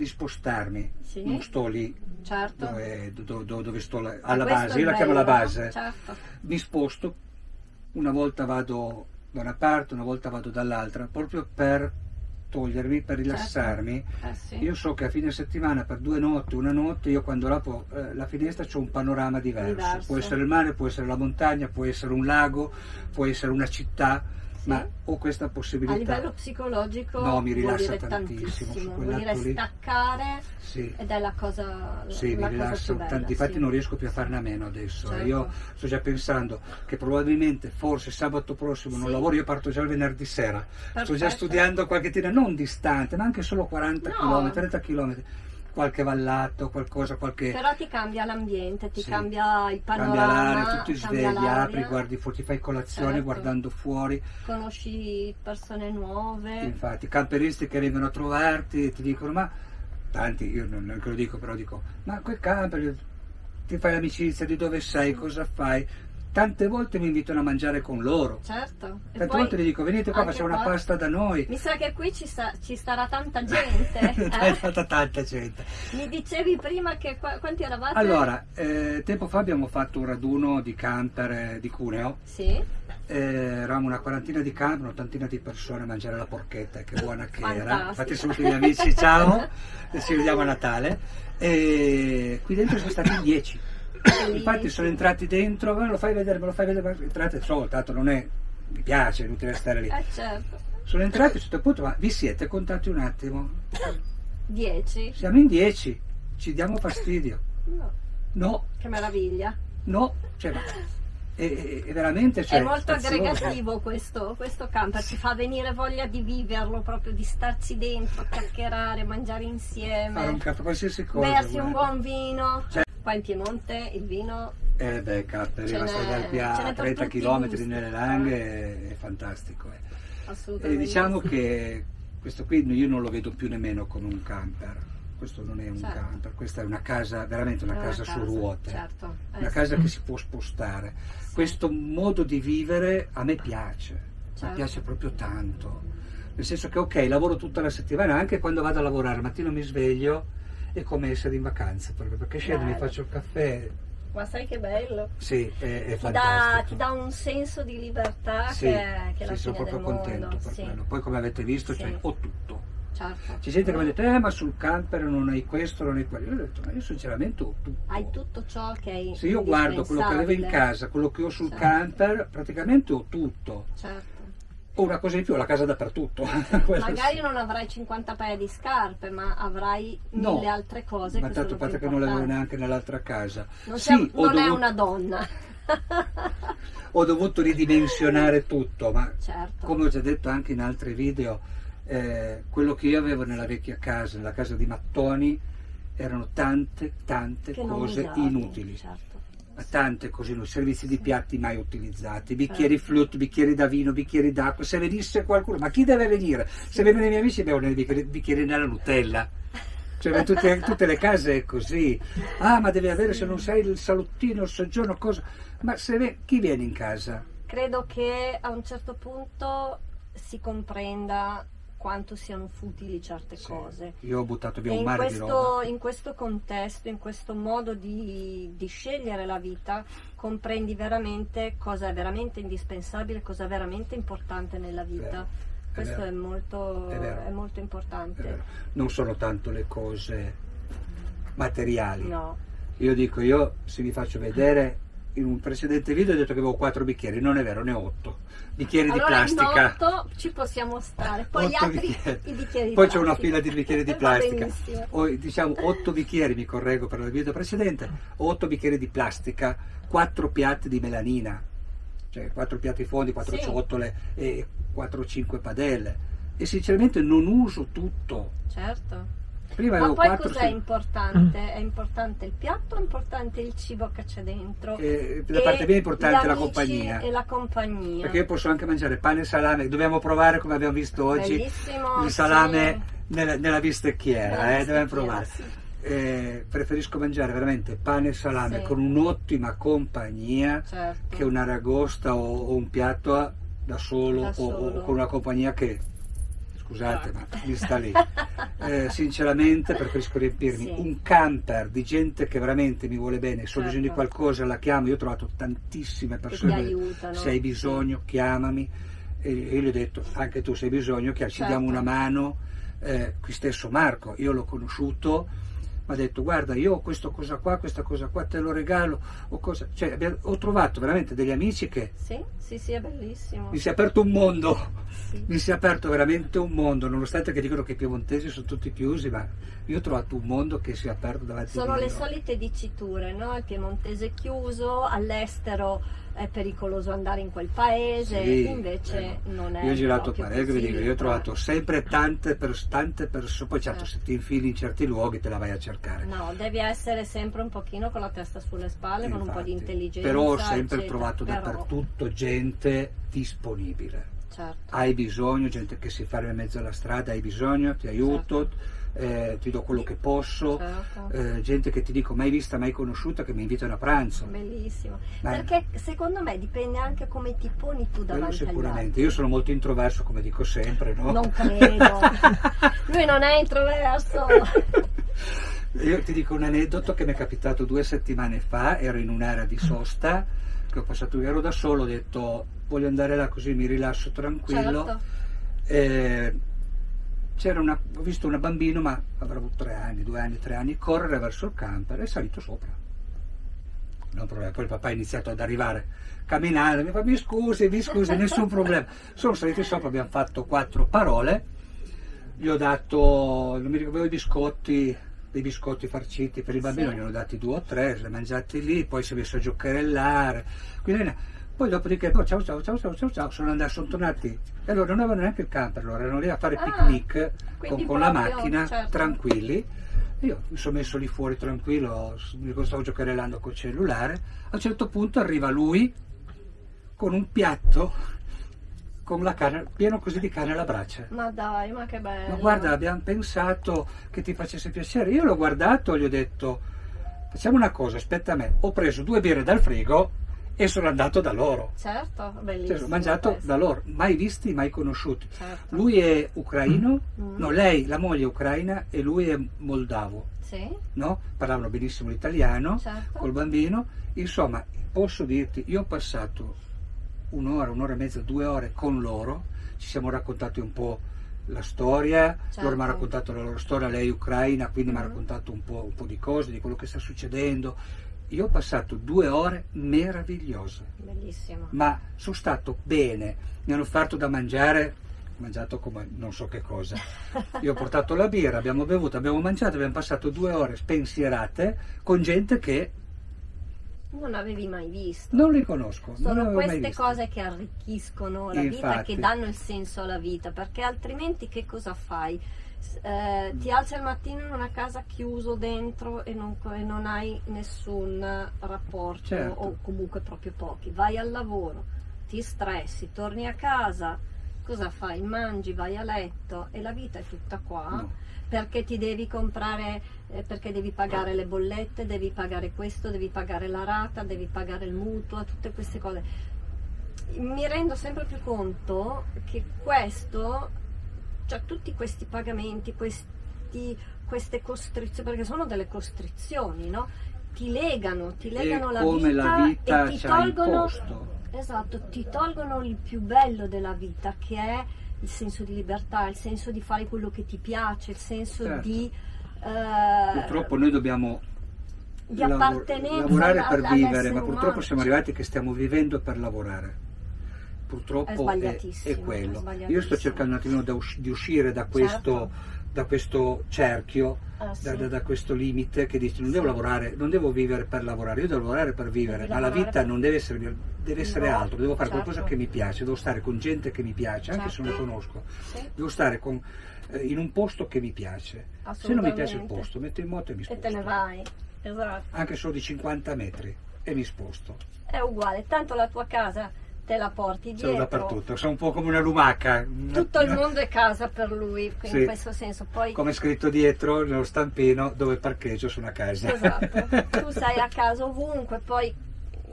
di spostarmi, Sì. non sto lì Certo. dove, do- do- dove sto la- alla base, io la chiamo la base, Certo. mi sposto, una volta vado da una parte, una volta vado dall'altra, proprio per togliermi, per rilassarmi. Eh sì. Io so che a fine settimana per due notti, una notte, io quando apro eh, la finestra c'è un panorama diverso. Diverso. Può essere il mare, può essere la montagna, può essere un lago, può essere una città. Ma ho questa possibilità. A livello psicologico no, mi rilassa tantissimo. tantissimo, vuol dire lì. staccare Sì. ed è la cosa, Sì, la mi bella. tanto, infatti sì. non riesco più a farne a meno adesso. eh. Certo. Io sto già pensando che probabilmente, forse sabato prossimo non Sì. lavoro, io parto già il venerdì sera. Sto già Perfetto. studiando qualche tira, non distante, ma anche solo 40 No. km, 30 km, qualche vallato, qualcosa, qualche... Però ti cambia l'ambiente, ti Sì. cambia il Cambia panorama, l'aria, tu ti cambia svegli, l'aria, apri, guardi fuori, ti fai colazione Certo. guardando fuori. conosci persone nuove. Infatti, camperisti che vengono a trovarti e ti dicono, ma tanti, io non, non lo dico, però dico, ma quel camper, ti fai l'amicizia di dove sei, cosa fai? Tante volte mi invitano a mangiare con loro. Certo. Tante poi volte gli dico, venite qua, facciamo una pasta da noi. Mi sa che qui ci, sa- ci starà tanta gente. È eh? stata tanta gente. Mi dicevi prima che qua- quanti eravate? Allora, eh, tempo fa abbiamo fatto un raduno di camper eh, di Cuneo. Sì. Eh, eravamo una quarantina di camper, un'ottantina di persone a mangiare la porchetta, che buona che era. Infatti saluto gli amici, ciao, ci vediamo a Natale. E qui dentro sono stati dieci. Infatti sono entrati dentro, "Ma lo fai vedere, me lo fai vedere, entrate solo, tanto non è, mi piace, è inutile stare lì. Eh certo. Sono entrati a un certo punto, ma vi siete contati un attimo? 10. Siamo in dieci, ci diamo fastidio. No. No, Che meraviglia. no, cioè, ma- è, è- veramente... Cioè, è molto stazioso. aggregativo questo, questo camper, ti fa venire voglia di viverlo, proprio di starci dentro, chiacchierare, mangiare Fare un insieme, caffè, qualsiasi cosa. bersi un buon vino. Cioè- Qua in Piemonte il vino Eh beh, n'è- andare a n'è per 30 tutti i km nelle langhe, è, fantastico. eh. E assolutamente. diciamo sì. che questo qui io non lo vedo più nemmeno come un camper. Questo non è un Certo. camper, questa è una casa, veramente una, È una casa, su casa, ruote. certo. Eh, Una sì. casa che si può spostare. Questo modo di vivere a me piace, mi Certo. piace proprio tanto. Nel senso che ok, lavoro tutta la settimana, anche quando vado a lavorare, al mattino mi sveglio, è come essere in vacanza, proprio, perché scendo, mi faccio il caffè, Ma sai che bello? sì, è, è Ti dà, fantastico. ti dà un senso di libertà Sì, che, che è la sì, sono proprio contento Sì. Poi come avete visto Sì. cioè, ho tutto. certo. C'è gente che mi ha detto, eh ma sul camper non hai questo, non hai quello. Io ho detto, ma io sinceramente ho tutto. Hai tutto ciò che hai Se io guardo quello che avevo in casa, quello che ho sul Certo. camper, praticamente ho tutto. Certo. Ho una cosa in più, la casa dappertutto. Magari non avrai 50 paia di scarpe, ma avrai No. mille altre cose Ma tanto parte che non l'avevo importanti. neanche nell'altra casa. Non, sì, non è dovuto- una donna. ho dovuto ridimensionare tutto, ma certo. come ho già detto anche in altri video, eh, quello che io avevo nella vecchia casa, nella casa di Mattoni, erano tante, tante Che cose inutili. certo. Tante cose inutili, servizi di piatti mai utilizzati, bicchieri Certo. flute, bicchieri da vino, bicchieri d'acqua. Se venisse qualcuno, ma chi deve venire? Se vengono i miei amici, bevono i bicchieri, bicchieri nella Nutella. Cioè, in tutte, tutte le case è così. Ah, ma devi avere, se non sai il salottino, il soggiorno, cosa. Ma se chi viene in casa? Credo che a un certo punto si comprenda quanto siano futili certe Sì. cose. Io ho buttato via E un mare di roba. questo, in questo contesto, in questo modo di, di scegliere la vita, comprendi veramente cosa è veramente indispensabile, cosa è veramente importante nella vita. Vero, è Questo vero. è molto, È è molto È importante. Non sono tanto le cose materiali. No, Io dico, io se vi faccio vedere, in un precedente video ho detto che avevo quattro bicchieri, non è vero, ne ho otto. Bicchieri allora di plastica. in otto ci possiamo stare, poi gli altri bicchieri. i bicchieri Poi c'è una fila di bicchieri di plastica. Ho, diciamo otto bicchieri, mi correggo per il video precedente, ho otto bicchieri di plastica, quattro piatti di melanina, cioè quattro piatti fondi, quattro Sì. ciotole e quattro o cinque padelle. E sinceramente non uso tutto. Certo. Prima Ma poi cos'è sì. importante? È importante il piatto, è importante il cibo che c'è dentro. Eh, la e parte mia è importante la compagnia. E la compagnia. Perché io posso anche mangiare pane e salame, dobbiamo provare come abbiamo visto oggi Bellissimo, il salame sì. nella, nella bistecchiera, Nella eh, dobbiamo provare. sì. Eh, preferisco mangiare veramente pane e salame Sì. con un'ottima compagnia Certo. che una ragosta o, o un piatto da solo, Da o- o, solo. con una compagnia che scusate ma mi sta lì. Eh, sinceramente preferisco riempirmi Sì. un camper di gente che veramente mi vuole bene. Se ho bisogno di Certo. qualcosa la chiamo. Io ho trovato tantissime persone se hai bisogno chiamami. E io gli ho detto anche tu se hai bisogno ci Certo. diamo una mano eh, qui stesso Marco. Io l'ho conosciuto mi ha detto guarda io ho questo cosa qua, questa cosa qua, te lo regalo, cosa... cioè, abbiamo, ho trovato veramente degli amici che... Sì, sì, sì, è bellissimo. Mi si è aperto un mondo, Sì. mi si è aperto veramente un mondo, nonostante che dicono che i piemontesi sono tutti chiusi, ma io ho trovato un mondo che si è aperto davanti a Sono me. le solite diciture, no? Il piemontese chiuso, all'estero è pericoloso andare in quel paese, Sì, invece bello. non è. Io ho girato parecchio, vi dico, io ho eh. trovato sempre tante, pers- tante persone, poi certo Certo. se ti infili in certi luoghi te la vai a cercare. No, devi essere sempre un pochino con la testa sulle spalle, con un po' di Infatti. intelligenza. Però ho sempre eccetera. trovato Però, dappertutto gente disponibile. Certo. Hai bisogno, gente che si ferma in mezzo alla strada, hai bisogno, ti aiuto, eh, ti do quello che posso. Certo. Eh, gente che ti dico mai vista, mai conosciuta, che mi invitano a pranzo. Bellissimo. Ma- Perché secondo me dipende anche come ti poni tu davanti agli sicuramente. Io sono molto introverso, come dico sempre, no? Non credo. Lui non è introverso. Io ti dico un aneddoto che mi è capitato due settimane fa, ero in un'area di sosta, che ho passato, ero da solo, ho detto voglio andare là così mi rilasso tranquillo. Certo. Eh, una, ho visto una bambina, ma avrà avuto tre anni, due anni, tre anni, correre verso il camper e è salito sopra. Non problema. Poi il papà ha iniziato ad arrivare camminando, mi fa mi scusi, mi scusi, nessun problema. Sono saliti sopra, abbiamo fatto quattro parole, gli ho dato, non mi ricordo, i biscotti, dei biscotti farciti per il bambino, Sì. gli ho dati due o tre, li ha mangiati lì, poi si è messo a giocherellare. Quindi, poi dopodiché, poi ciao ciao ciao ciao ciao ciao, sono andati, sono tornati. E allora non avevano neanche il camper, allora erano lì a fare Ah, picnic con, con la macchina, certo. tranquilli. Io mi sono messo lì fuori tranquillo, mi stavo giocherellando col cellulare. A un certo punto arriva lui con un piatto con la carne, pieno così di carne alla brace. Ma dai, ma che bello. Ma guarda, abbiamo pensato che ti facesse piacere. Io l'ho guardato e gli ho detto: Facciamo una cosa, aspetta a me. Ho preso due birre dal frigo e sono andato da loro. Certo, bellissimo. Cioè, sono mangiato questo. da loro, mai visti, mai conosciuti. Certo. Lui è ucraino, Mm. no, lei, la moglie è ucraina e lui è moldavo, Sì, no? Parlavano benissimo l'italiano certo. col bambino. Insomma, posso dirti, io ho passato un'ora, un'ora e mezza, due ore con loro, ci siamo raccontati un po' la storia, Certo. loro mi hanno raccontato la loro storia, lei è ucraina, quindi mi ha Mhm. raccontato un po', un po' di cose, di quello che sta succedendo. Io ho passato due ore meravigliose, Bellissimo. ma sono stato bene, mi hanno offerto da mangiare, ho mangiato come non so che cosa. Io ho portato la birra, abbiamo bevuto, abbiamo mangiato, abbiamo passato due ore spensierate con gente che Non avevi mai visto. non li conosco. Sono queste cose che arricchiscono la vita, Infatti. che danno il senso alla vita, perché altrimenti che cosa fai? Eh, ti alzi al mattino in una casa chiuso dentro e non, e non hai nessun rapporto Certo. o comunque proprio pochi. Vai al lavoro, ti stressi, torni a casa, cosa fai? Mangi, vai a letto e la vita è tutta qua No. Perché ti devi comprare, eh, perché devi pagare le bollette, devi pagare questo, devi pagare la rata, devi pagare il mutuo, tutte queste cose. Mi rendo sempre più conto che questo, cioè tutti questi pagamenti, questi, queste costrizioni, perché sono delle costrizioni, no? Ti legano, ti legano la vita, la vita e ti tolgono. Esatto, ti tolgono il più bello della vita, che è il senso di libertà, il senso di fare quello che ti piace, il senso Certo. di... eh, Purtroppo noi dobbiamo di appartenenza lavorare per vivere, ma purtroppo umano. siamo arrivati che stiamo vivendo per lavorare. È Purtroppo è, è è quello. Io sbagliatissimo. sto cercando un attimino da us- di uscire da questo, Certo. Da questo cerchio, Ah, sì. da, da- questo limite che dici non devo lavorare, non devo vivere per lavorare, io devo lavorare per vivere, Devi ma la vita per- non deve essere, deve essere No, altro, devo fare certo. qualcosa che mi piace, devo stare con gente che mi piace, anche se non le Certo. conosco, Sì, devo stare con- eh, in un posto che mi piace. Se non mi piace il posto, metto in moto e mi E sposto te ne vai. Esatto. anche solo di 50 metri e mi sposto. È uguale, tanto la tua casa te la porti Sono dietro. dappertutto, sono un po' come una lumaca. Tutto il mondo è casa per lui, in Sì. questo senso. Poi Come scritto dietro nello stampino dove parcheggio sono a casa. Esatto, tu sei a casa ovunque, poi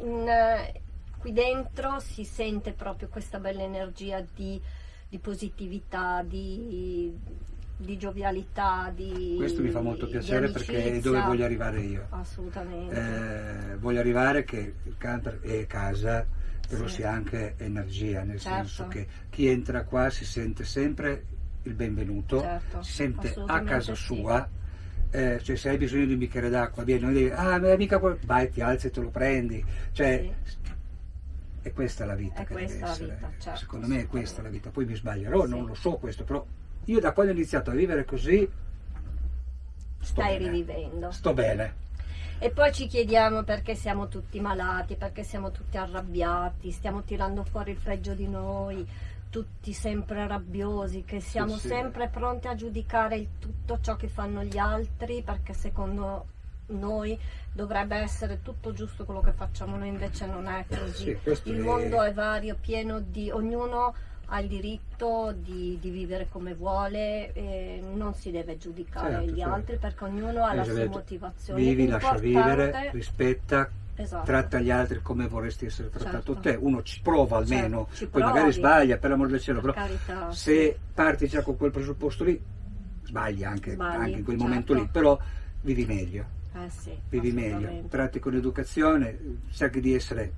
in, eh, qui dentro si sente proprio questa bella energia di, di positività, di, di giovialità, di Questo mi fa molto piacere perché è dove voglio arrivare io. Assolutamente. Eh, voglio arrivare che il camper è casa, però Sì. sia anche energia, nel Certo. senso che chi entra qua si sente sempre il benvenuto, Certo, si sente a casa sì. sua eh, cioè se hai bisogno di un bicchiere d'acqua, vieni, non devi, ah, ma mica vai, ti alzi e te lo prendi. Cioè, Sì. è questa la vita È che deve essere. vita, certo, Secondo me è questa la vita. Poi mi sbaglierò, Sì. non lo so questo, però io da quando ho iniziato a vivere così sto Stai bene. rivivendo. Sto bene. E poi ci chiediamo perché siamo tutti malati, perché siamo tutti arrabbiati, stiamo tirando fuori il peggio di noi, tutti sempre rabbiosi, che siamo sì. sempre pronti a giudicare il tutto ciò che fanno gli altri, perché secondo noi dovrebbe essere tutto giusto quello che facciamo noi, invece non è così. Sì, il è- mondo è vario, pieno di ognuno ha il diritto di, di vivere come vuole e non si deve giudicare Certo, gli certo. altri perché ognuno ha Eh, la sua detto, motivazione. Vivi, lascia vivere, rispetta, Esatto. tratta gli altri come vorresti essere trattato Certo. te. Uno ci prova almeno, Certo, ci poi magari provi. sbaglia, per l'amor del cielo, Per però carità, se parti già con quel presupposto lì, sbagli anche, Sbagli, anche in quel certo. momento lì, però vivi meglio. Eh sì, vivi meglio, tratti con educazione, cerchi di essere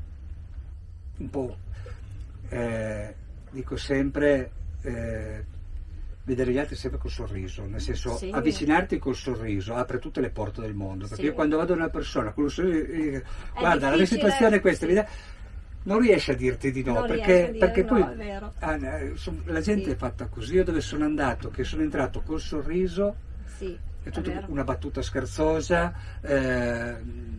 un po', eh, dico sempre, eh, vedere gli altri sempre col sorriso, nel senso Sì. avvicinarti col sorriso apre tutte le porte del mondo, perché Sì. io quando vado da una persona con il sorriso, eh, guarda la situazione è questa, sì. non riesce a dirti di no, Non perché, perché no, poi vero. ah, eh, la gente è fatta così, io dove sono andato, che sono entrato col sorriso, Sì, è tutta una battuta scherzosa, eh,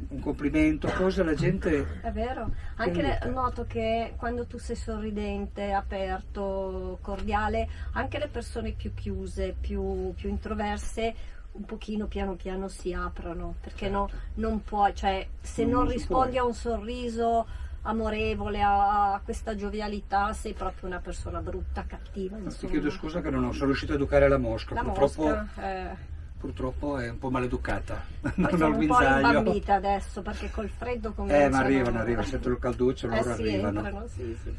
un complimento, cosa la gente... È vero, anche le- noto che quando tu sei sorridente, aperto, cordiale, anche le persone più chiuse, più, più introverse, un pochino piano piano si aprono, perché no- non puoi, cioè se Non- non, rispondi può. a un sorriso amorevole, a, questa giovialità, sei proprio una persona brutta, cattiva. Ti Insomma. chiedo scusa che non sono riuscito a educare la mosca, La purtroppo, mosca, eh, purtroppo è un po' maleducata. poi non ho sono il un po' imbambita adesso perché col freddo cominciano... Eh, ma arrivano, arrivano, sentono il calduccio, Eh loro sì, arrivano. entrano, sì, sì.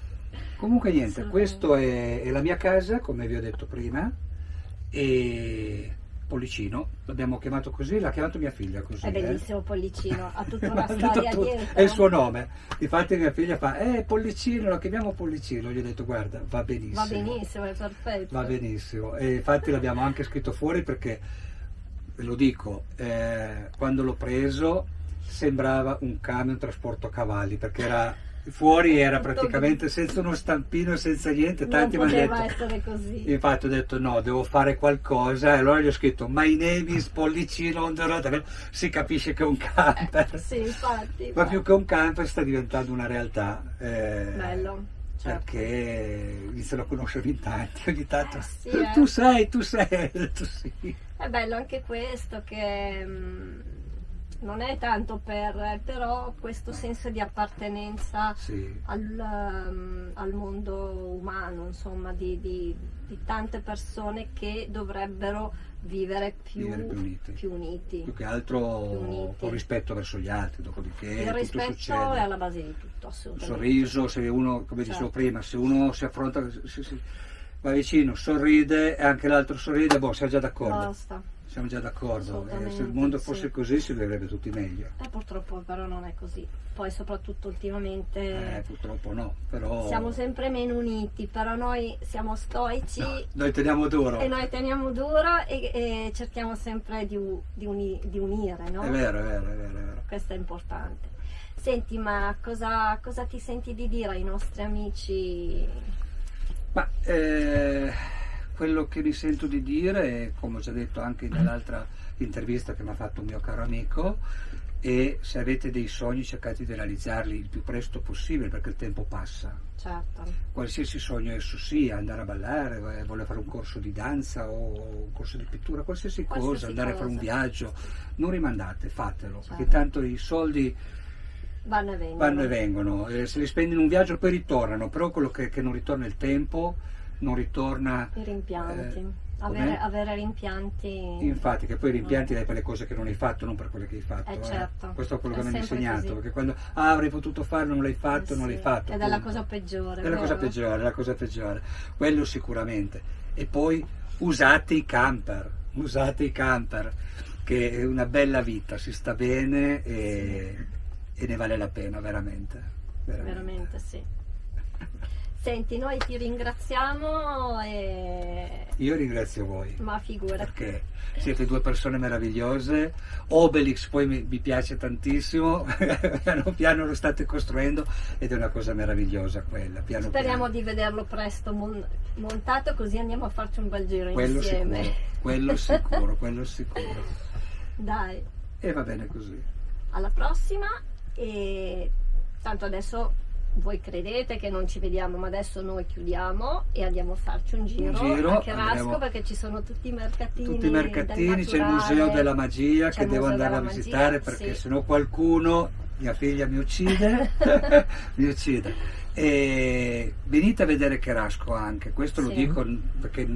Comunque niente, questo è, è la mia casa, come vi ho detto prima, e Pollicino, l'abbiamo chiamato così, l'ha chiamato mia figlia così. È eh. bellissimo Pollicino, ha tutta una storia tutto, dietro. È il suo nome. Infatti mia figlia fa, eh Pollicino, lo chiamiamo Pollicino. Gli ho detto guarda, va benissimo. Va benissimo, è perfetto. Va benissimo. E infatti l'abbiamo anche scritto fuori perché, ve lo dico, eh, quando l'ho preso sembrava un camion trasporto cavalli perché era fuori era praticamente senza uno stampino, senza niente. Tanti mi hanno poteva detto. essere così. Infatti ho detto no, devo fare qualcosa e allora gli ho scritto My name is Pollicino on the road. Si capisce che è un camper. Sì, infatti. Ma più che un camper sta diventando una realtà. eh, Bello, certo. Perché iniziano a conoscermi in tanti, ogni tanto. Eh, sì, eh. Tu sei, tu sei, tu sì. È bello anche questo che mm, non è tanto per, però questo senso di appartenenza Sì. al, um, al mondo umano, insomma, di, di- di tante persone che dovrebbero vivere più, Vivere più uniti. più uniti. Più che altro con rispetto verso gli altri, dopodiché Il tutto rispetto succede. è alla base di tutto, Un assolutamente. sorriso, se uno, come dicevo Certo. prima, se uno si affronta, si- si- va vicino, sorride e anche l'altro sorride, boh, siamo già d'accordo. Basta. Siamo già d'accordo. Eh, se il mondo sì. fosse così si vivrebbe tutti meglio. E purtroppo però non è così. Poi soprattutto ultimamente Eh, purtroppo no, però siamo sempre meno uniti, però noi siamo stoici No, noi teniamo duro. e noi teniamo duro e, e cerchiamo sempre di, di uni- di unire, no? È vero, è vero, è vero, è vero. Questo è importante. Senti, ma cosa, cosa ti senti di dire ai nostri amici? Ma eh, quello che mi sento di dire, come ho già detto anche nell'altra intervista che mi ha fatto un mio caro amico, è se avete dei sogni cercate di realizzarli il più presto possibile perché il tempo passa. Certo, Qualsiasi sogno esso sia, andare a ballare, eh, voler fare un corso di danza o un corso di pittura, qualsiasi, Qualsiasi cosa, andare a fare un cosa. viaggio, non rimandate, fatelo, perché Certo. tanto i soldi vanno e vengono. vanno e vengono, eh, se li spendi in un viaggio poi ritornano, però quello che, che non ritorna è il tempo, non ritorna... I rimpianti. eh, avere, avere rimpianti. Infatti, che poi i rimpianti dai per le cose che non hai fatto, non per quelle che hai fatto. Eh, eh. certo. Questo è quello che mi hanno insegnato, così. perché quando ah, avrei potuto farlo, non l'hai fatto, Eh non l'hai sì, fatto. Ed è la cosa peggiore. È la cosa peggiore, la cosa peggiore. Quello sicuramente. E poi usate i camper, usate i camper, che è una bella vita, si sta bene e, e ne vale la pena, veramente. veramente. Veramente sì. Senti, noi ti ringraziamo e... Io ringrazio voi. Ma figurati. Perché siete due persone meravigliose. Obelix poi mi, mi piace tantissimo. piano piano lo state costruendo ed è una cosa meravigliosa quella. Piano Speriamo piano. di vederlo presto mon- montato così andiamo a farci un bel giro quello insieme. Sicuro, quello sicuro, quello sicuro. Dai, E va bene così. alla prossima e tanto adesso voi credete che non ci vediamo, ma adesso noi chiudiamo e andiamo a farci un giro, giro, a Cherasco perché ci sono tutti i mercatini. Tutti i mercatini, c'è il Museo della Magia che devo andare a visitare Magia, perché sì. sennò qualcuno, mia figlia mi uccide, mi uccide. E venite a vedere Cherasco anche, questo lo Sì. dico perché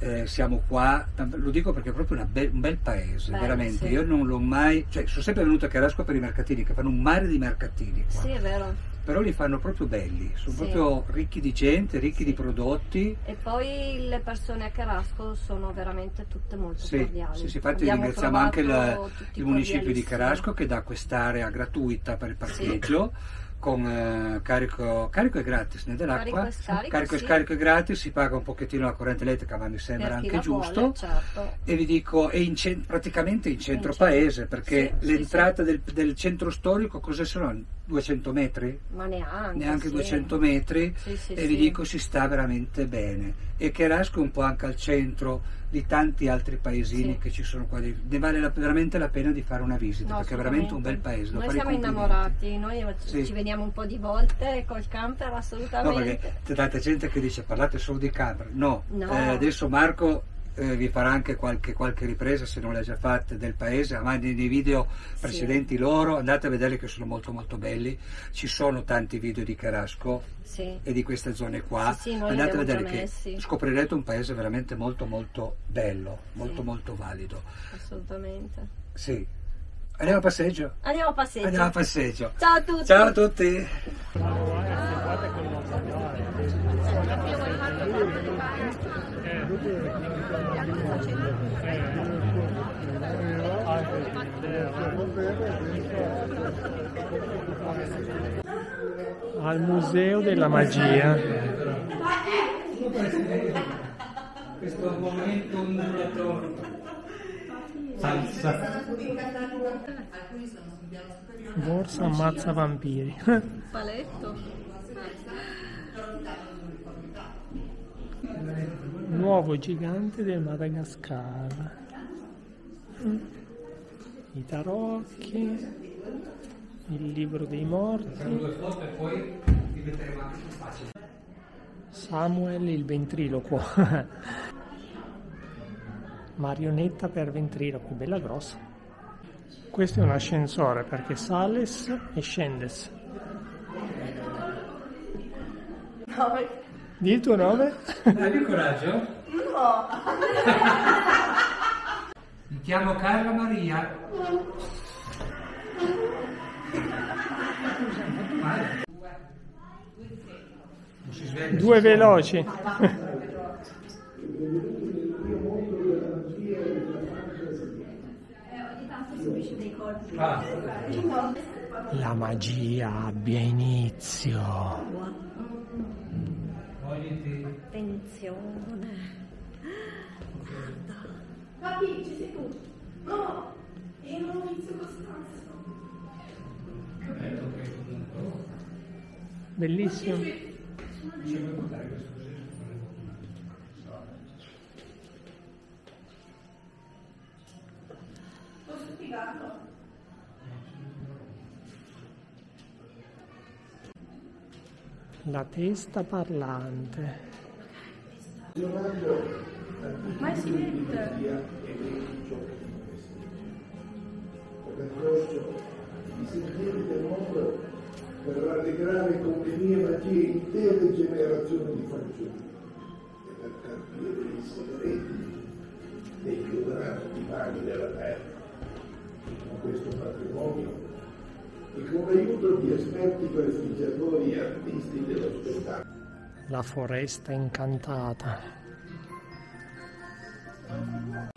eh, siamo qua, lo dico perché è proprio bel- un bel paese, Bello, veramente. sì. Io non l'ho mai, cioè sono sempre venuto a Cherasco per i mercatini, che fanno un mare di mercatini qua. Sì, è vero. Però li fanno proprio belli, sono Sì. proprio ricchi di gente, ricchi Sì. di prodotti. E poi le persone a Carasco sono veramente tutte molto Sì, cordiali. sì, sì, infatti Abbiamo ringraziamo anche il, il municipio di. Carasco che dà quest'area gratuita per il parcheggio con eh, carico, carico è gratis né dell'acqua, Carico e scarico, carico e sì. scarico è gratis, si paga un pochettino la corrente elettrica ma mi sembra anche giusto. vuole, certo. E vi dico, è in cen- praticamente in centro In paese perché Sì, sì, l'entrata Del, del centro storico cosa sono? 200 metri? Ma neanche. neanche sì. 200 metri Sì, sì, e sì. vi dico si sta veramente bene e Cherasco è un po' anche al centro di tanti altri paesini Sì. che ci sono qua ne vale la- veramente la pena di fare una visita No, perché è veramente un bel paese Noi siamo innamorati, noi Sì. ci vediamo un po' di volte col camper No, assolutamente. perché c'è tanta gente che dice parlate solo di camper. No, No. Eh, adesso Marco eh, vi farà anche qualche, qualche ripresa se non le ha già fatte del paese, ma nei, nei video precedenti loro andate a vedere che sono molto molto belli. Ci sono tanti video di Carasco Sì. e di queste zone qua. Sì, sì, andate a vedere che messi. scoprirete un paese veramente molto molto bello, molto Sì. molto valido. Assolutamente. Sì. Andiamo a passeggio? Andiamo a passeggio. Andiamo a passeggio. Ciao a tutti. Ciao a tutti. Al Museo della Magia. Questo momento ondulato. Salsa. Borsa ammazza vampiri. Paletto. Nuovo gigante del Madagascar. I tarocchi. Il libro dei morti. E. Samuel il ventriloquo. Marionetta per ventriloquo, bella grossa. Questo è un ascensore perché sales e scendes. Di il tuo nome? Hai coraggio? No! Chiamo Carla Maria. Non si sveglia. Due veloci. La magia abbia inizio. Attenzione. Papi, ci sei tu? No, è un novizio Costanzo. Bellissimo. Posso spiegarlo? La testa parlante. Ma si mette. percorso i sentieri del mondo per rallegrare con le mie magie intere generazioni di fanciulli e per capire i segreti dei più grandi mali della terra. Con questo patrimonio e con l'aiuto di esperti prestigiatori e artisti dello spettacolo. La foresta incantata. Giorno.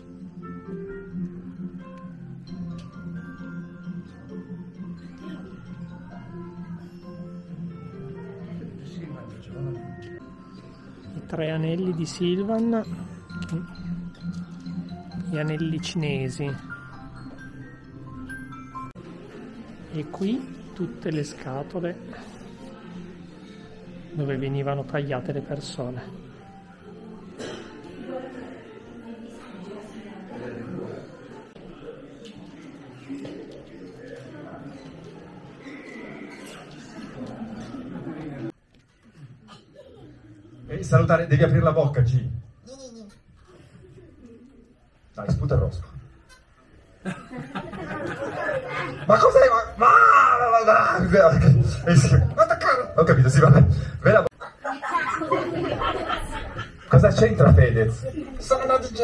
tre anelli di Silvan, gli anelli cinesi. E qui tutte le scatole dove venivano tagliate le persone. Salutare, devi aprire la bocca, G. Dai, sputa il rospo. Ma cos'è? Ma... ma- ma- ma- cara. Ho capito, sì, vabbè. Ve la- Cosa c'entra Fedez? Sono una DJ.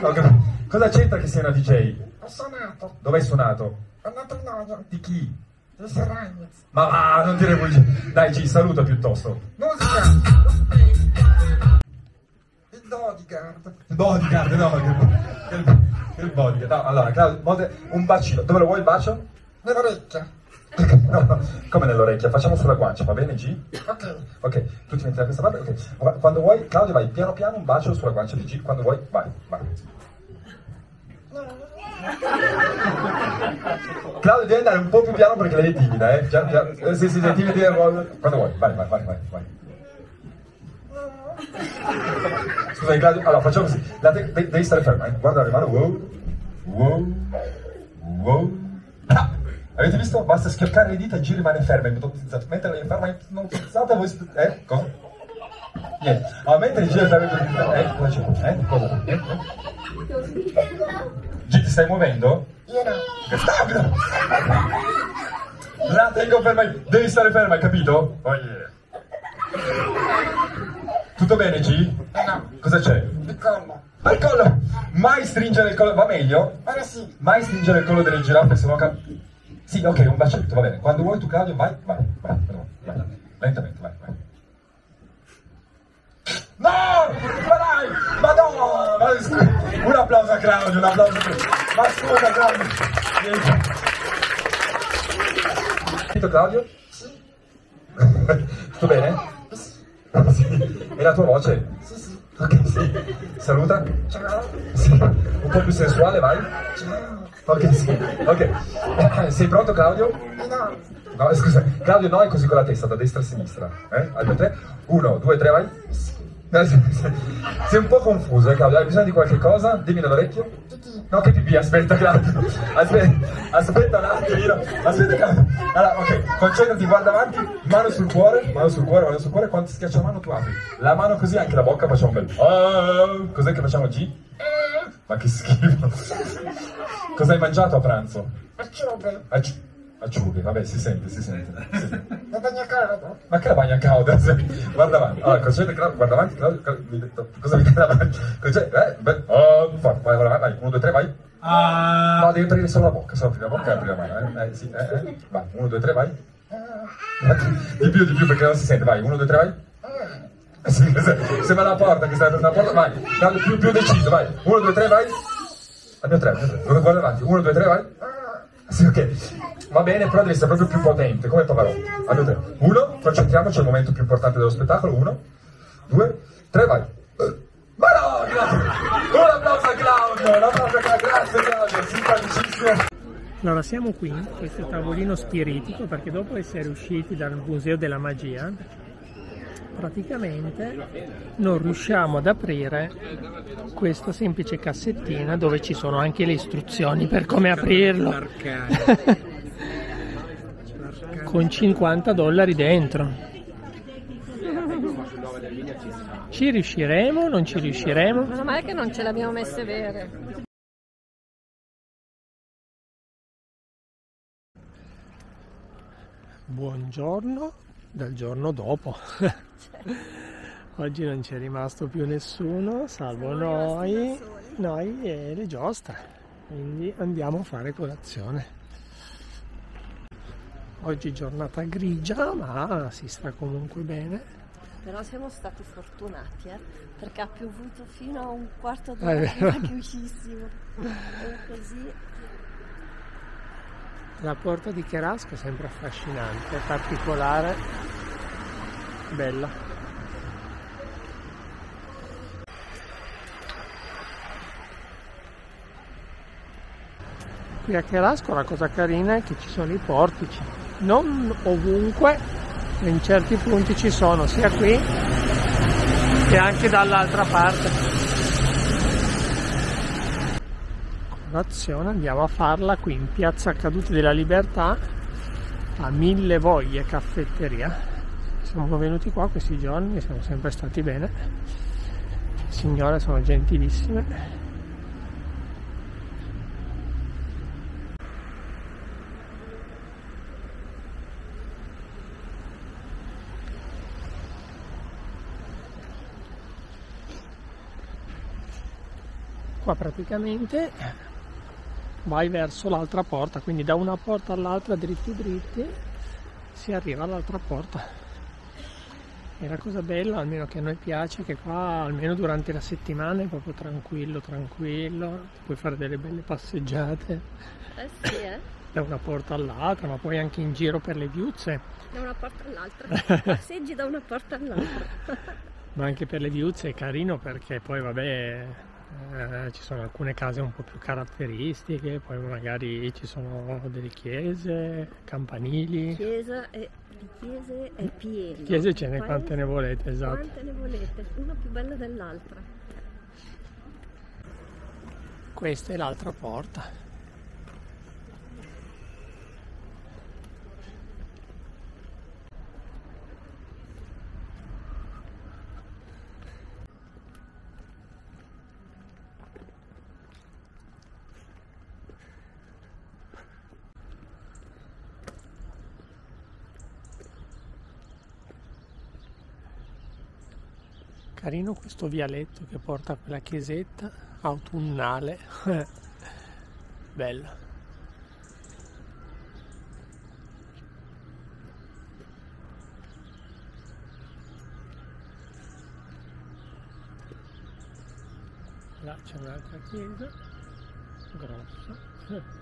Capito. Cosa c'entra che sei una DJ? Ho suonato, Dove hai suonato? ho andato in odio, Di chi? di Serragnez. Ma va, non dire bugie. Dai, G, saluta piuttosto. Musica! Bodyguard. No, allora, Claudio, Monte, un bacino. Dove lo vuoi il bacio? Nell'orecchia. No, come nell'orecchia? Facciamo sulla guancia, va bene G? Ok. Ok, tu ti metti da questa parte, ok. Quando vuoi, Claudio, vai piano piano un bacio sulla guancia di G. Quando vuoi, vai, vai. Claudio devi andare un po' più piano perché lei è timida, eh? Pian- pian- eh, sì, sì, sì, timida. Quando vuoi, vai, vai, vai, vai. vai. Scusami Claudio, allora facciamo così, te- de- devi stare ferma, eh? guarda le mani, wow, wow, wow. Ah! Avete visto? Basta schioccare le dita e G rimane ferma, ipnotizzato. Mentre lei è ferma ipnotizzata, voi... Eh? Cosa? Niente. Ma mentre G è ferma ipnotizzata... Eh? Cosa c'è? Eh? Cosa? Eh? Eh? G ti stai muovendo? Io no. Stabilo! La tengo ferma, devi stare ferma, hai capito? Oh yeah. Tutto bene G? No. Cosa c'è? Il collo. Ma il collo! Mai stringere il collo, va meglio? Ora sì. Mai stringere il collo delle giraffe, se no cap- Sì, ok, un bacetto, va bene. Quando vuoi tu Claudio, vai, vai, vai, vai, vai. Lentamente, vai, vai. No! Ma dai! Ma no! Ma scusa. Un applauso a Claudio, un applauso a Claudio. Ma scusa Claudio! Sentito Claudio? Sì. Tutto bene? Sì. E la tua voce? Sì, sì. Ok, sì. Saluta. Ciao. Un po' più sensuale, vai. Ciao. Ok, sì. Ok. Eh, Sei pronto Claudio? No. No, scusa. Claudio no, è così con la testa, da destra a sinistra. Eh? Al tre. Uno, due, tre, vai. Sì, sì. Sei un po' confuso, eh, Claudio? Hai bisogno di qualche cosa? Dimmi nell'orecchio. No, che pipì, aspetta Claudio. Aspetta, aspetta un attimino. Aspetta Claudio. Allora, ok, concentrati, guarda avanti, mano sul cuore, mano sul cuore, mano sul cuore, quando schiaccia la mano tu apri. La mano così, anche la bocca, facciamo un bel... Ah, cos'è che facciamo G? Ma che schifo. Cosa hai mangiato a pranzo? Acciughe. Acci- Acciughe, vabbè, si sente, si sente. si sente. La bagna calda. Ma che la bagna cauda? Guarda avanti. Allora, Claudio, guarda avanti, Claudio, cosa mi dai davanti? Concentrati, eh, beh, oh, forte, vai, vai, vai, uno, due, tre, vai. No, devi aprire solo la bocca, solo aprire la bocca e aprire la mano, eh, eh, sì, eh, eh. Vai, uno, due, tre, vai. Di più, di più, perché non si sente, vai, uno, due, tre, vai. Sì, se- sembra la porta che sta aprendo la porta, vai, più, più deciso, vai, uno, due, tre, vai. Abbiamo tre, guarda avanti, uno, due, tre, vai. Sì, ok. Va bene, però devi essere proprio più potente, come Pavarotti. Tre. Uno, concentriamoci, il momento più importante dello spettacolo. Uno, due, tre, vai. Ma no, grazie. Un applauso a Claudio, un applauso a Claudio, grazie Claudio, simpaticissimo. Allora siamo qui questo tavolino spiritico perché dopo essere usciti dal Museo della Magia praticamente non riusciamo ad aprire questa semplice cassettina dove ci sono anche le istruzioni per come aprirlo con 50 dollari dentro. Ci riusciremo? Non ci riusciremo? Meno male che non ce le abbiamo messe vere. Buongiorno dal giorno dopo. Oggi non c'è rimasto più nessuno, salvo noi, noi e le giostre. Quindi andiamo a fare colazione. Oggi giornata grigia, ma si sta comunque bene. Però siamo stati fortunati, eh, perché ha piovuto fino a un quarto Eh, d'ora è prima che uscissimo. E così la porta di Cherasco sempre affascinante, particolare, bella. Qui a Cherasco la cosa carina è che ci sono i portici, non ovunque, in certi punti ci sono, sia qui che anche dall'altra parte. Colazione andiamo a farla qui in piazza Caduti della Libertà a Mille Voglie Caffetteria. Siamo venuti qua questi giorni siamo sempre stati bene. Signore sono gentilissime. qua praticamente vai verso l'altra porta quindi da una porta all'altra dritti dritti si arriva all'altra porta e la cosa bella almeno che a noi piace è che qua almeno durante la settimana è proprio tranquillo tranquillo puoi fare delle belle passeggiate Eh sì, eh. da una porta all'altra ma poi anche in giro per le viuzze Da una porta all'altra. Passeggi da una porta all'altra. ma anche per le viuzze è carino perché poi vabbè eh, ci sono alcune case un po' più caratteristiche, poi magari ci sono delle chiese, campanili. Chiesa e di chiese è pieno. Chiese ce ne Paese- quante ne volete, esatto. Quante ne volete, una più bella dell'altra. Questa è l'altra porta. Carino questo vialetto che porta a quella chiesetta autunnale. Bello. Là c'è un'altra chiesa grossa.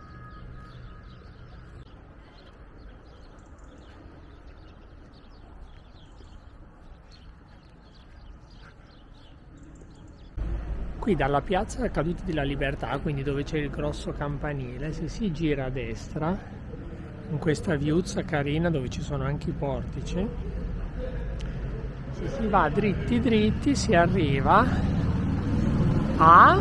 Qui dalla piazza Caduti della Libertà, quindi dove c'è il grosso campanile, se si gira a destra, in questa viuzza carina dove ci sono anche i portici, se si va dritti dritti si arriva a...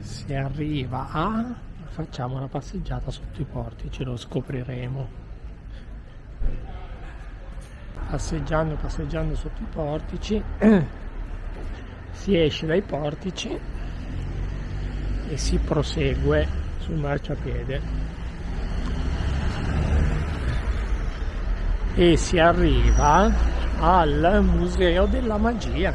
si arriva a... facciamo una passeggiata sotto i portici, lo scopriremo. Passeggiando, passeggiando sotto i portici si esce dai portici e si prosegue sul marciapiede. E si arriva al museo della magia.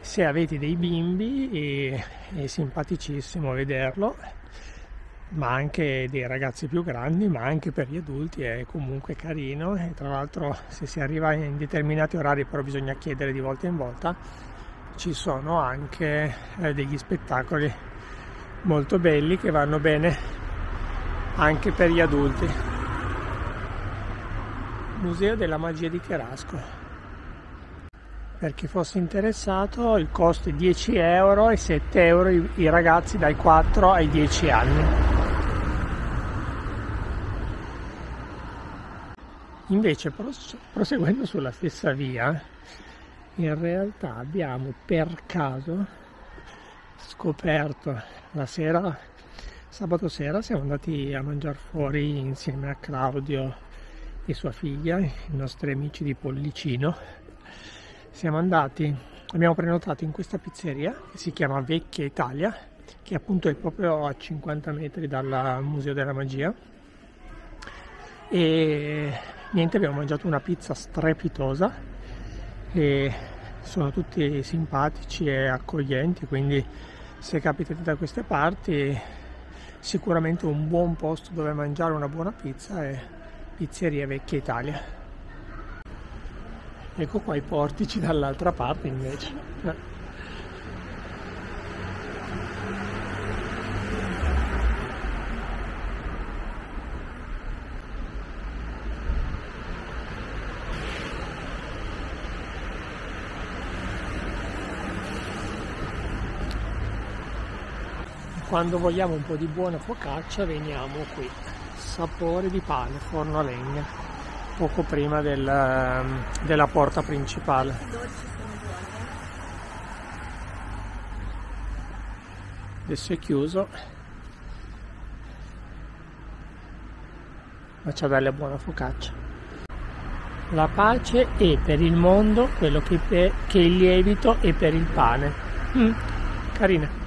Se avete dei bimbi è, simpaticissimo vederlo ma anche dei ragazzi più grandi, ma anche per gli adulti è comunque carino e tra l'altro se si arriva in determinati orari però bisogna chiedere di volta in volta, ci sono anche eh, degli spettacoli molto belli che vanno bene anche per gli adulti. Museo della magia di Cherasco. Per chi fosse interessato il costo è 10 euro e 7 euro i, i ragazzi dai 4 ai 10 anni. Invece pros- proseguendo sulla stessa via, in realtà abbiamo per caso scoperto la sera, sabato sera siamo andati a mangiare fuori insieme a Claudio e sua figlia, i nostri amici di Pollicino. Siamo andati, abbiamo prenotato in questa pizzeria che si chiama Vecchia Italia, che appunto è proprio a 50 metri dal Museo della Magia. E niente, abbiamo mangiato una pizza strepitosa e sono tutti simpatici e accoglienti, quindi se capitate da queste parti sicuramente un buon posto dove mangiare una buona pizza è Pizzeria Vecchia Italia. Ecco qua i portici dall'altra parte invece. Quando vogliamo un po' di buona focaccia veniamo qui. Sapore di pane, forno a legna, poco prima del, ehm, della porta principale. Adesso è chiuso. Ma c'è delle buona focaccia. La pace è per il mondo quello che, pe- che il lievito è per il pane. Mm, carina.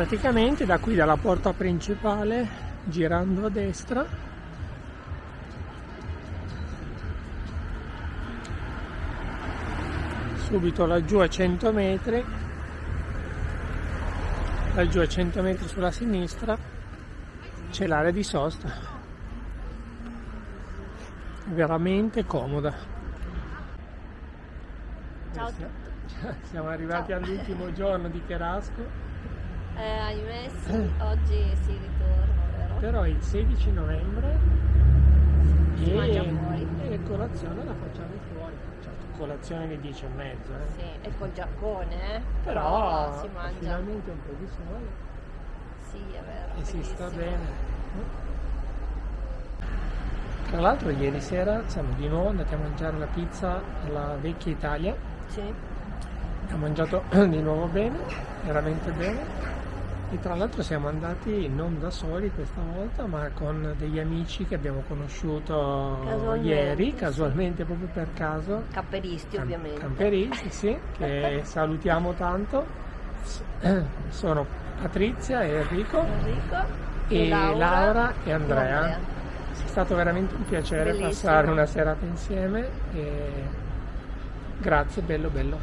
Praticamente da qui dalla porta principale, girando a destra, subito laggiù a 100 metri, laggiù a 100 metri sulla sinistra c'è l'area di sosta, veramente comoda. Ciao. Siamo arrivati all'ultimo giorno di Cherasco. Eh, sì, oggi si ritorna, vero? Però il 16 novembre Si e, mangia fuori. e colazione la facciamo fuori. Certo, colazione alle 10 e mezza. eh. Sì, e col giaccone, eh? Però si mangia. finalmente un po' di sole Sì, è vero. e si sta bene. Tra l'altro ieri sera siamo di nuovo andati a mangiare la pizza alla vecchia Italia. Sì. Abbiamo mangiato di nuovo bene, veramente bene. E tra l'altro siamo andati non da soli questa volta, ma con degli amici che abbiamo conosciuto Casualmente, ieri, sì. casualmente proprio per caso. Capperisti Cam- ovviamente. Camperisti, sì, che salutiamo tanto. Sono Patrizia e Enrico Enrico e Laura, e Andrea. Andrea. È stato veramente un piacere Bellissimo. passare una serata insieme e grazie, bello bello.